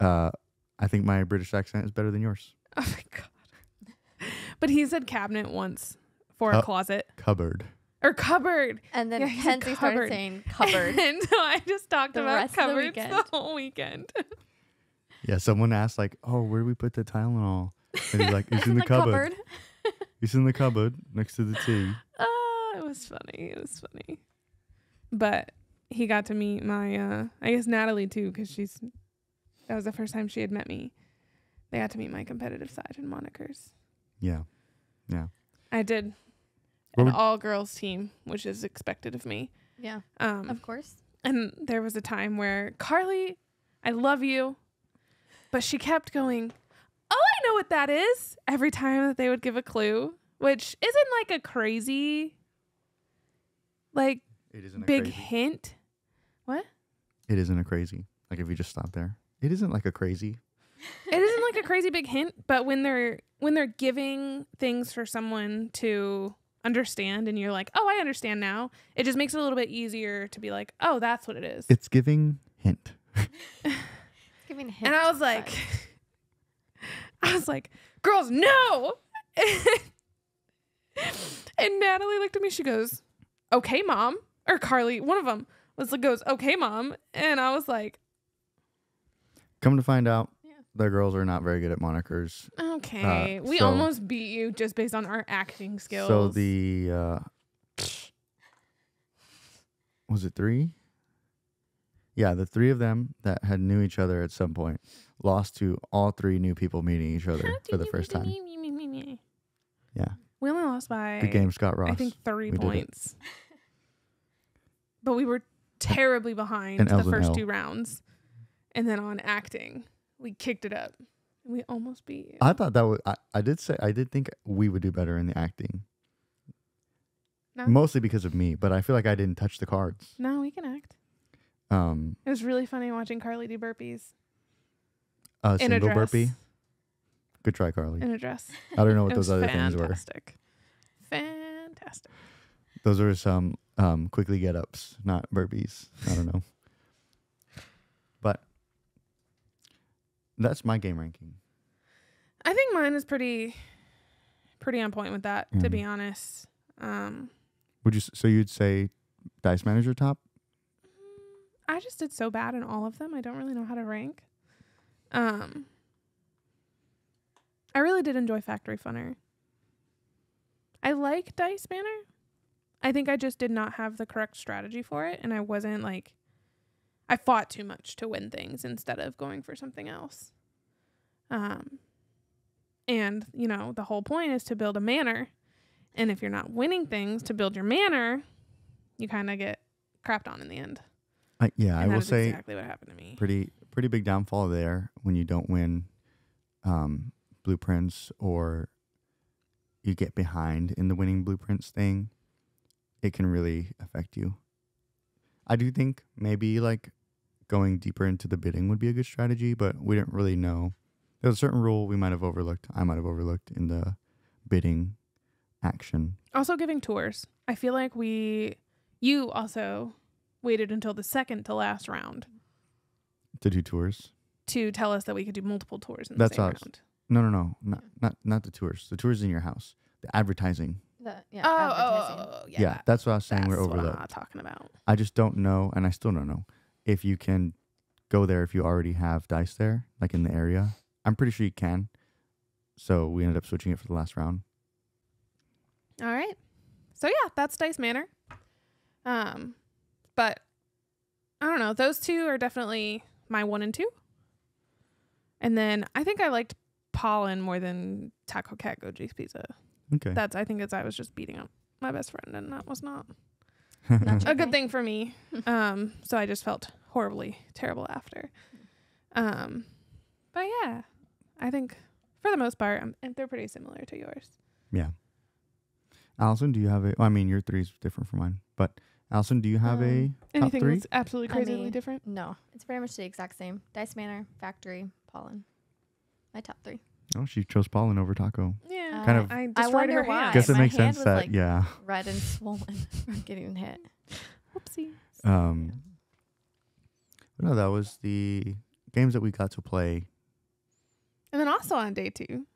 uh, I think my British accent is better than yours. [LAUGHS] Oh my god! But he said cabinet once for a closet Cupboard. or cupboard. And then Yeah, Kenzie started saying [LAUGHS] cupboard. and so I just talked The about rest of the the whole weekend. [LAUGHS] Yeah, someone asked like, "Oh, where do we put the Tylenol?" And he's like, "It's in the cupboard. It's in the cupboard next to the tea." Ah, it was funny. It was funny. But he got to meet my, uh, I guess Natalie too, because she's, that was the first time she had met me. They got to meet my competitive side in monikers. Yeah, yeah. I did What an would- all girls team, which is expected of me. Yeah, Um, of course. and there was a time where Carley, I love you, but she kept going, Oh, I know what that is. Every time that they would give a clue, which isn't like a crazy, like It isn't a big crazy. hint. What? It isn't a crazy. Like if you just stop there, it isn't like a crazy. It isn't like a crazy big hint, but when they're when they're giving things for someone to understand and you're like, "Oh, I understand now." It just makes it a little bit easier to be like, "Oh, that's what it is." It's giving hint. [LAUGHS] It's giving hint. and I was like [LAUGHS] I was like, "Girls, no." [LAUGHS] and Natalie looked at me. She goes, "Okay, mom." Or Carley, one of them was like, goes, "Okay, mom." And I was like, Come to find out, the girls are not very good at monikers. "Okay, we Uh, so- almost beat you just based on our acting skills." So the uh, was it three? Yeah, the three of them that had knew each other at some point lost to all three new people meeting each other for the first time. Yeah, We only lost by the game Scott Ross. I think three We did it. points. But we were terribly behind And the L's first two rounds. And then on acting, we kicked it up. We almost beat you. I thought that was. I, I did say I did think we would do better in the acting, no, mostly because of me. But I feel like I didn't touch the cards. no, we can act. Um, It was really funny watching Carley do burpees a in a single dress. burpee. Good try, Carley. In a dress. I don't know what those other things were. fantastic. Fantastic. Those are some um, quickly get ups, not burpees. I don't know. [LAUGHS] But that's my game ranking. I think mine is pretty pretty on point with that, to Mhm. be honest. Um Would you? s- So you'd say Dice Manager top? I just did so bad in all of them. I don't really know how to rank. Um, I really did enjoy Factory Funner. I like Dice Banner. I think I just did not have the correct strategy for it, and I wasn't like. I fought too much to win things instead of going for something else. Um, and you know the whole point is to build a manor, and if you're not winning things to build your manor, you kind of get crapped on in the end. I, yeah, I And that will say exactly what happened to me. pretty pretty big downfall there when you don't win um, blueprints or you get behind in the winning blueprints thing. It can really affect you. I do think maybe like going deeper into the bidding would be a good strategy, but we didn't really know. There's a certain rule we might have overlooked. I might have overlooked in the bidding action. Also, giving tours. I feel like we, you also waited until the second to last round to do tours. to tell us that we could do multiple tours in the That's same us. round. No, no, no, not not not the tours. The tours in your house. The advertising. The, yeah, Oh, advertising. oh, oh, Yeah, yeah. that's what I was saying. That's we're over what I'm not talking about. I just don't know, and I still don't know if you can go there if you already have dice there, like in the area. I'm pretty sure you can. So we ended up switching it for the last round. All right. So yeah, that's Dice Manor. Um, but I don't know. Those two are definitely my one and two. And then I think I liked Pollen more than Taco Cat Goat Cheese Pizza. Okay. That's I think it's I was just beating up my best friend, and that was not Not a good thing for me. [LAUGHS] Um, so I just felt horribly terrible after. Um, but yeah, I think for the most part, um, they're pretty similar to yours. yeah. Allison, do you have a? Well, I mean, your three is different from mine, but Allison, do you have a Um, top Anything three? that's absolutely I crazily mean, different? No, it's very much the exact same. Dice Manor, Factory, Pollen. My top three. Oh, she chose pollen over taco. Yeah, Kind of- I I destroyed wonder her why. hand. Guess it my makes sense that like, yeah. Red and swollen [LAUGHS] from getting hit. Whoopsie. Um, but no, that was the games that we got to play. And then also on day two,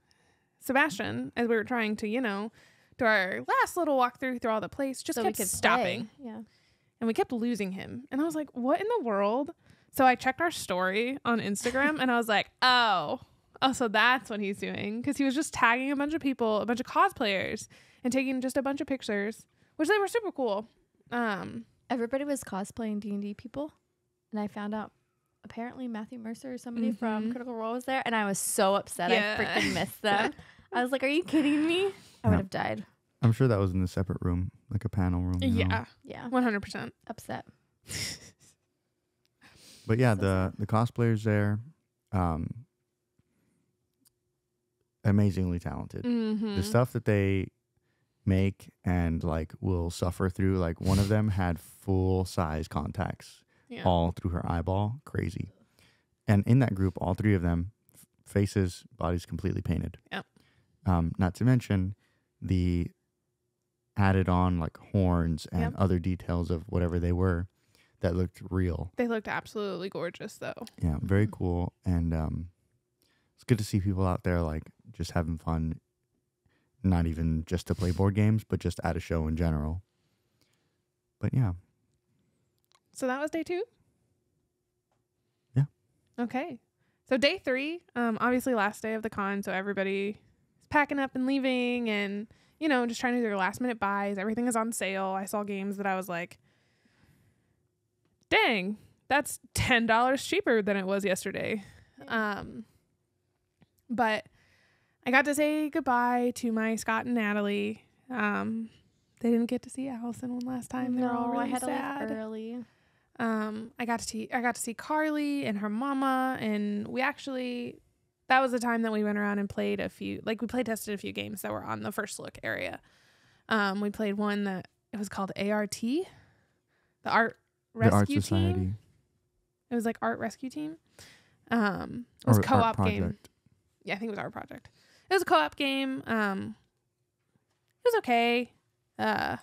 Sebastian, as we were trying to, you know, do our last little walkthrough through all the place, just so kept we could stopping. play. Yeah. and we kept losing him. And I was like, what in the world? So I checked our story on Instagram and I was like, oh, oh, so that's what he's doing. Because he was just tagging a bunch of people, a bunch of cosplayers, and taking just a bunch of pictures, which they were super cool. Um, Everybody was cosplaying D and D people, and I found out apparently Matthew Mercer or somebody from Mhm. Critical Role was there, and I was so upset. Yeah. I freaking missed [LAUGHS] them. I was like, "Are you kidding me?" I Yeah. would have died. I'm sure that was in a separate room, like a panel room. you know. yeah, Yeah, 100%. upset. [LAUGHS] But yeah, So the the cosplayers there, um, amazingly talented. Mm-hmm. The stuff that they make and like will suffer through, like one of them [SIGHS] had full size contacts yeah. all through her eyeball, crazy. And in that group, all three of them, f- faces, bodies completely painted. Yep. Um, not to mention the added on like horns and Yep. other details of whatever they were that looked real. They looked absolutely gorgeous, though. Yeah, very cool. And um, it's good to see people out there like just having fun, not even just to play board games, but just at a show in general. But yeah, So that was day two? Yeah. Okay. So day three, um, obviously last day of the con, so everybody is packing up and leaving and, you know, just trying to do their last minute buys. Everything is on sale. I saw games that I was like, dang, that's ten dollars cheaper than it was yesterday. Um but I got to say goodbye to my Scott and Natalie. Um they didn't get to see Allison one last time. They no, were all really I had sad. to leave early. Um, I got to see I got to see Carley and her mama, and we actually that was the time that we went around and played a few like we play tested a few games that were on the first look area. Um, we played one that it was called ART, the Art Rescue the Art Team. Society It was like Art Rescue Team. Um, it was or co-op Art game. Yeah, I think it was our project. It was a co-op game. Um, it was okay. Uh,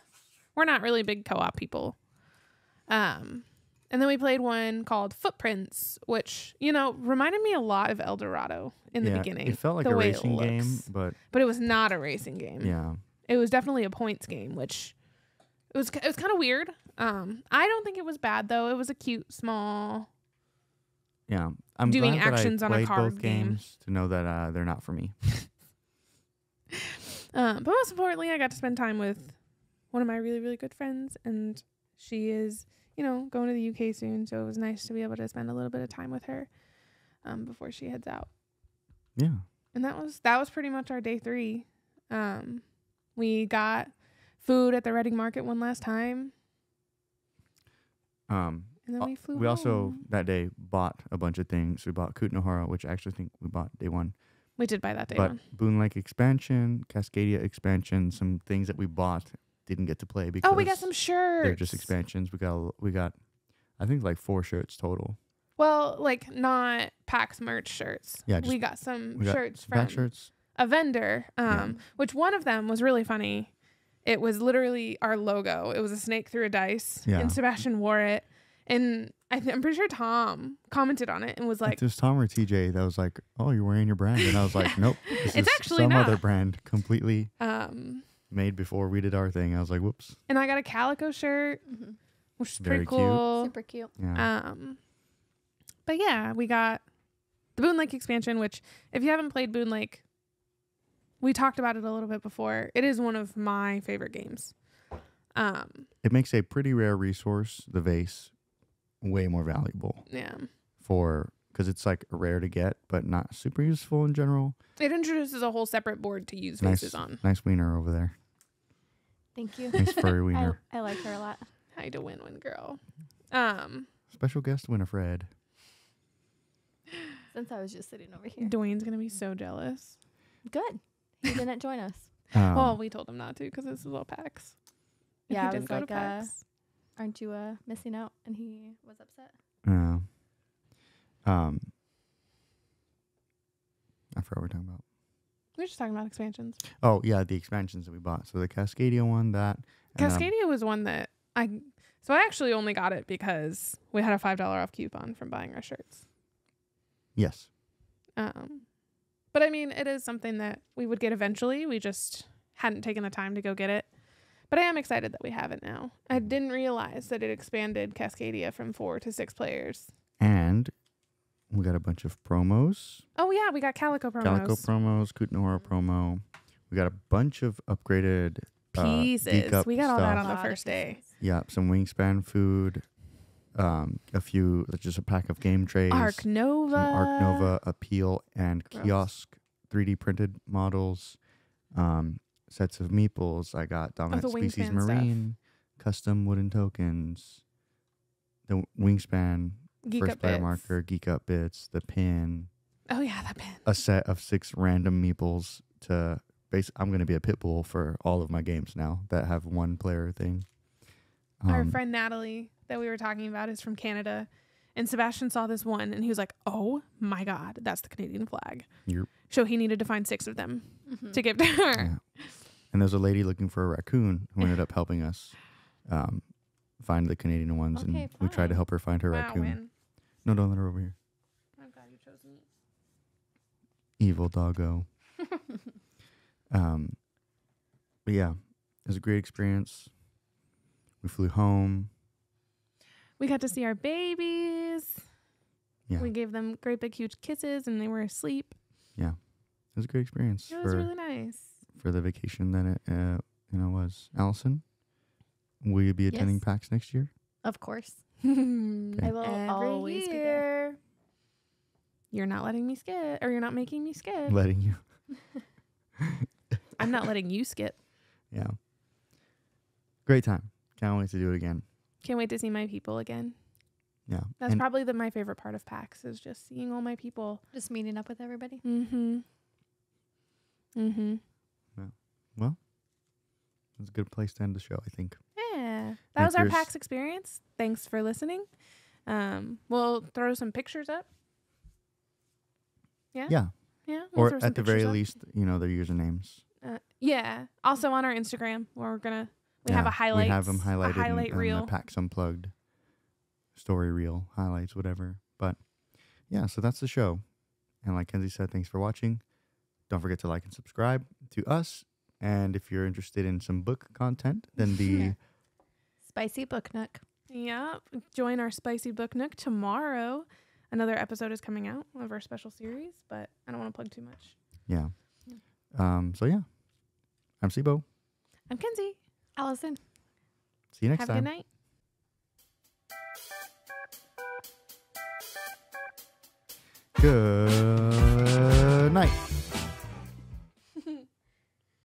we're not really big co-op people. Um, and then we played one called Footprints, which you know reminded me a lot of El Dorado in the Yeah, beginning. It felt like the a racing game, but but it was not a racing game. yeah, It was definitely a points game, which it was it was kind of weird. Um, I don't think it was bad though. It was a cute small. Yeah, I'm Doing glad that I actions on a card both game. games to know that uh, they're not for me. Um, [LAUGHS] [LAUGHS] but most importantly, I got to spend time with one of my really really good friends, and she is you know going to the UK soon, so it was nice to be able to spend a little bit of time with her um, before she heads out. Yeah, and that was that was pretty much our day three. Um, we got food at the Reading Market one last time, um, and then Uh, we flew. we also that day bought a bunch of things. We bought Kutná Hora, which I actually think we bought day one. we did buy that day but one. Boonlake expansion, Cascadia expansion, some things that we bought didn't get to play because Oh, we got some shirts. they're just expansions. We got we got I think like four shirts total. Well, like not PAX merch shirts. Yeah, we got some we got shirts from shirts. a vendor. Um, Yeah. which one of them was really funny. It was literally our logo. It was a snake through a dice, Yeah. and Sebastian wore it. And I th- I'm pretty sure Tom commented on it and was Like like, it was Tom or TJ that was like, "Oh, you're wearing your brand," and I was like, [LAUGHS] "Nope, this It's is actually some other brand, completely um, made before we did our thing." I was like, "Whoops." and I got a calico shirt, hmm which is Very pretty cute. cool. Super cute. Yeah, Um, but yeah, we got the Boonlake expansion, which if you haven't played Boonlake, we talked about it a little bit before. It is one of my favorite games. Um, it makes a pretty rare resource, the vase, way more valuable yeah, for because it's like rare to get, but not super useful in general. it introduces a whole separate board to use Nice, vases on. nice wiener over there. Thank you. Nice furry [LAUGHS] wiener. I like her a lot. [LAUGHS] Hi to win win girl. Um, Special guest Winifred. [GASPS] Since I was just sitting over here. Dwayne's gonna be so jealous. Good. He didn't join us. [LAUGHS] Um, well, we told him not to because this is all PAX. And Yeah, he I didn't was go to like, uh, PAX. Aren't you uh, missing out? And he was upset. yeah. um, I forgot what we're talking about. We are just talking about expansions. Oh yeah, the expansions that we bought. So the Cascadia one, that then Cascadia was one that I so I actually only got it because we had a five dollar off coupon from buying our shirts. yes, Um, but I mean, it is something that we would get eventually. We just hadn't taken the time to go get it. But I am excited that we have it now. I didn't realize that it expanded Cascadia from four to six players. and we got a bunch of promos. Oh yeah, we got Calico promos. Calico promos, Kutná Hora promo. We got a bunch of upgraded uh, Pieces. Geek Up We got all that on the first day. pieces. Yeah, some wingspan food. Um, a few, just a pack of game trays. Ark Nova. Ark Nova appeal and Gross. kiosk 3D printed models, um, sets of meeples. I got dominant the species Wingspan stuff. marine, custom wooden tokens, the wingspan Geek first player Bits. marker, geek up bits, the pin, Oh yeah, that pin. a set of six random meeples to base. I'm gonna be a pit bull for all of my games now that have one player thing. Our Um, friend Natalie that we were talking about is from Canada. And Sebastian saw this one and he was like, Oh my God, that's the Canadian flag. You're- So he needed to find six of them Mhm. to give to her. Yeah. And there's a lady looking for a raccoon who ended up helping us um, find the Canadian ones, Okay, and we tried to help her find her Wow, raccoon. No, don't let her over here. I'm glad you chose me. Evil doggo. [LAUGHS] um, but yeah, it was a great experience. We flew home. We got to see our babies. Yeah, We gave them great big huge kisses and they were asleep. It was a great experience It was for really nice. for the vacation that it uh, you know was. Allison, will you be attending Yes. PAX next year? Of course. I [LAUGHS] [LAUGHS] I will always be there. You're not letting me skip, or you're not making me skip. Letting you. [LAUGHS] I'm not letting you skip. Yeah. Great time. Can't wait to do it again. Can't wait to see my people again. Yeah. That's And- probably the my favorite part of PAX is just seeing all my people. Just meeting up with everybody. Mm-hmm. Mm-hmm. Yeah. Well, it's a good place to end the show, I think. Yeah. That If was our PAX experience. Thanks for listening. Um, we'll throw some pictures up. Yeah. Yeah. Yeah. we'll or at the very up. least, you know, their usernames. Uh, yeah. Also on our Instagram, where we're gonna we have a highlight. We have them highlighted highlight in reel. the PAX Unplugged story reel, highlights, whatever. But yeah, so that's the show. And like Kenzie said, thanks for watching. Don't forget to like and subscribe to us. And if you're interested in some book content, then the [LAUGHS] Spicy Book Nook. Yep. Join our spicy book nook tomorrow. Another episode is coming out of our special series, but I don't want to plug too much. Yeah. Um. So yeah, I'm Sibo. I'm Kenzie. Allison. See you next Have time. Have a good night. Good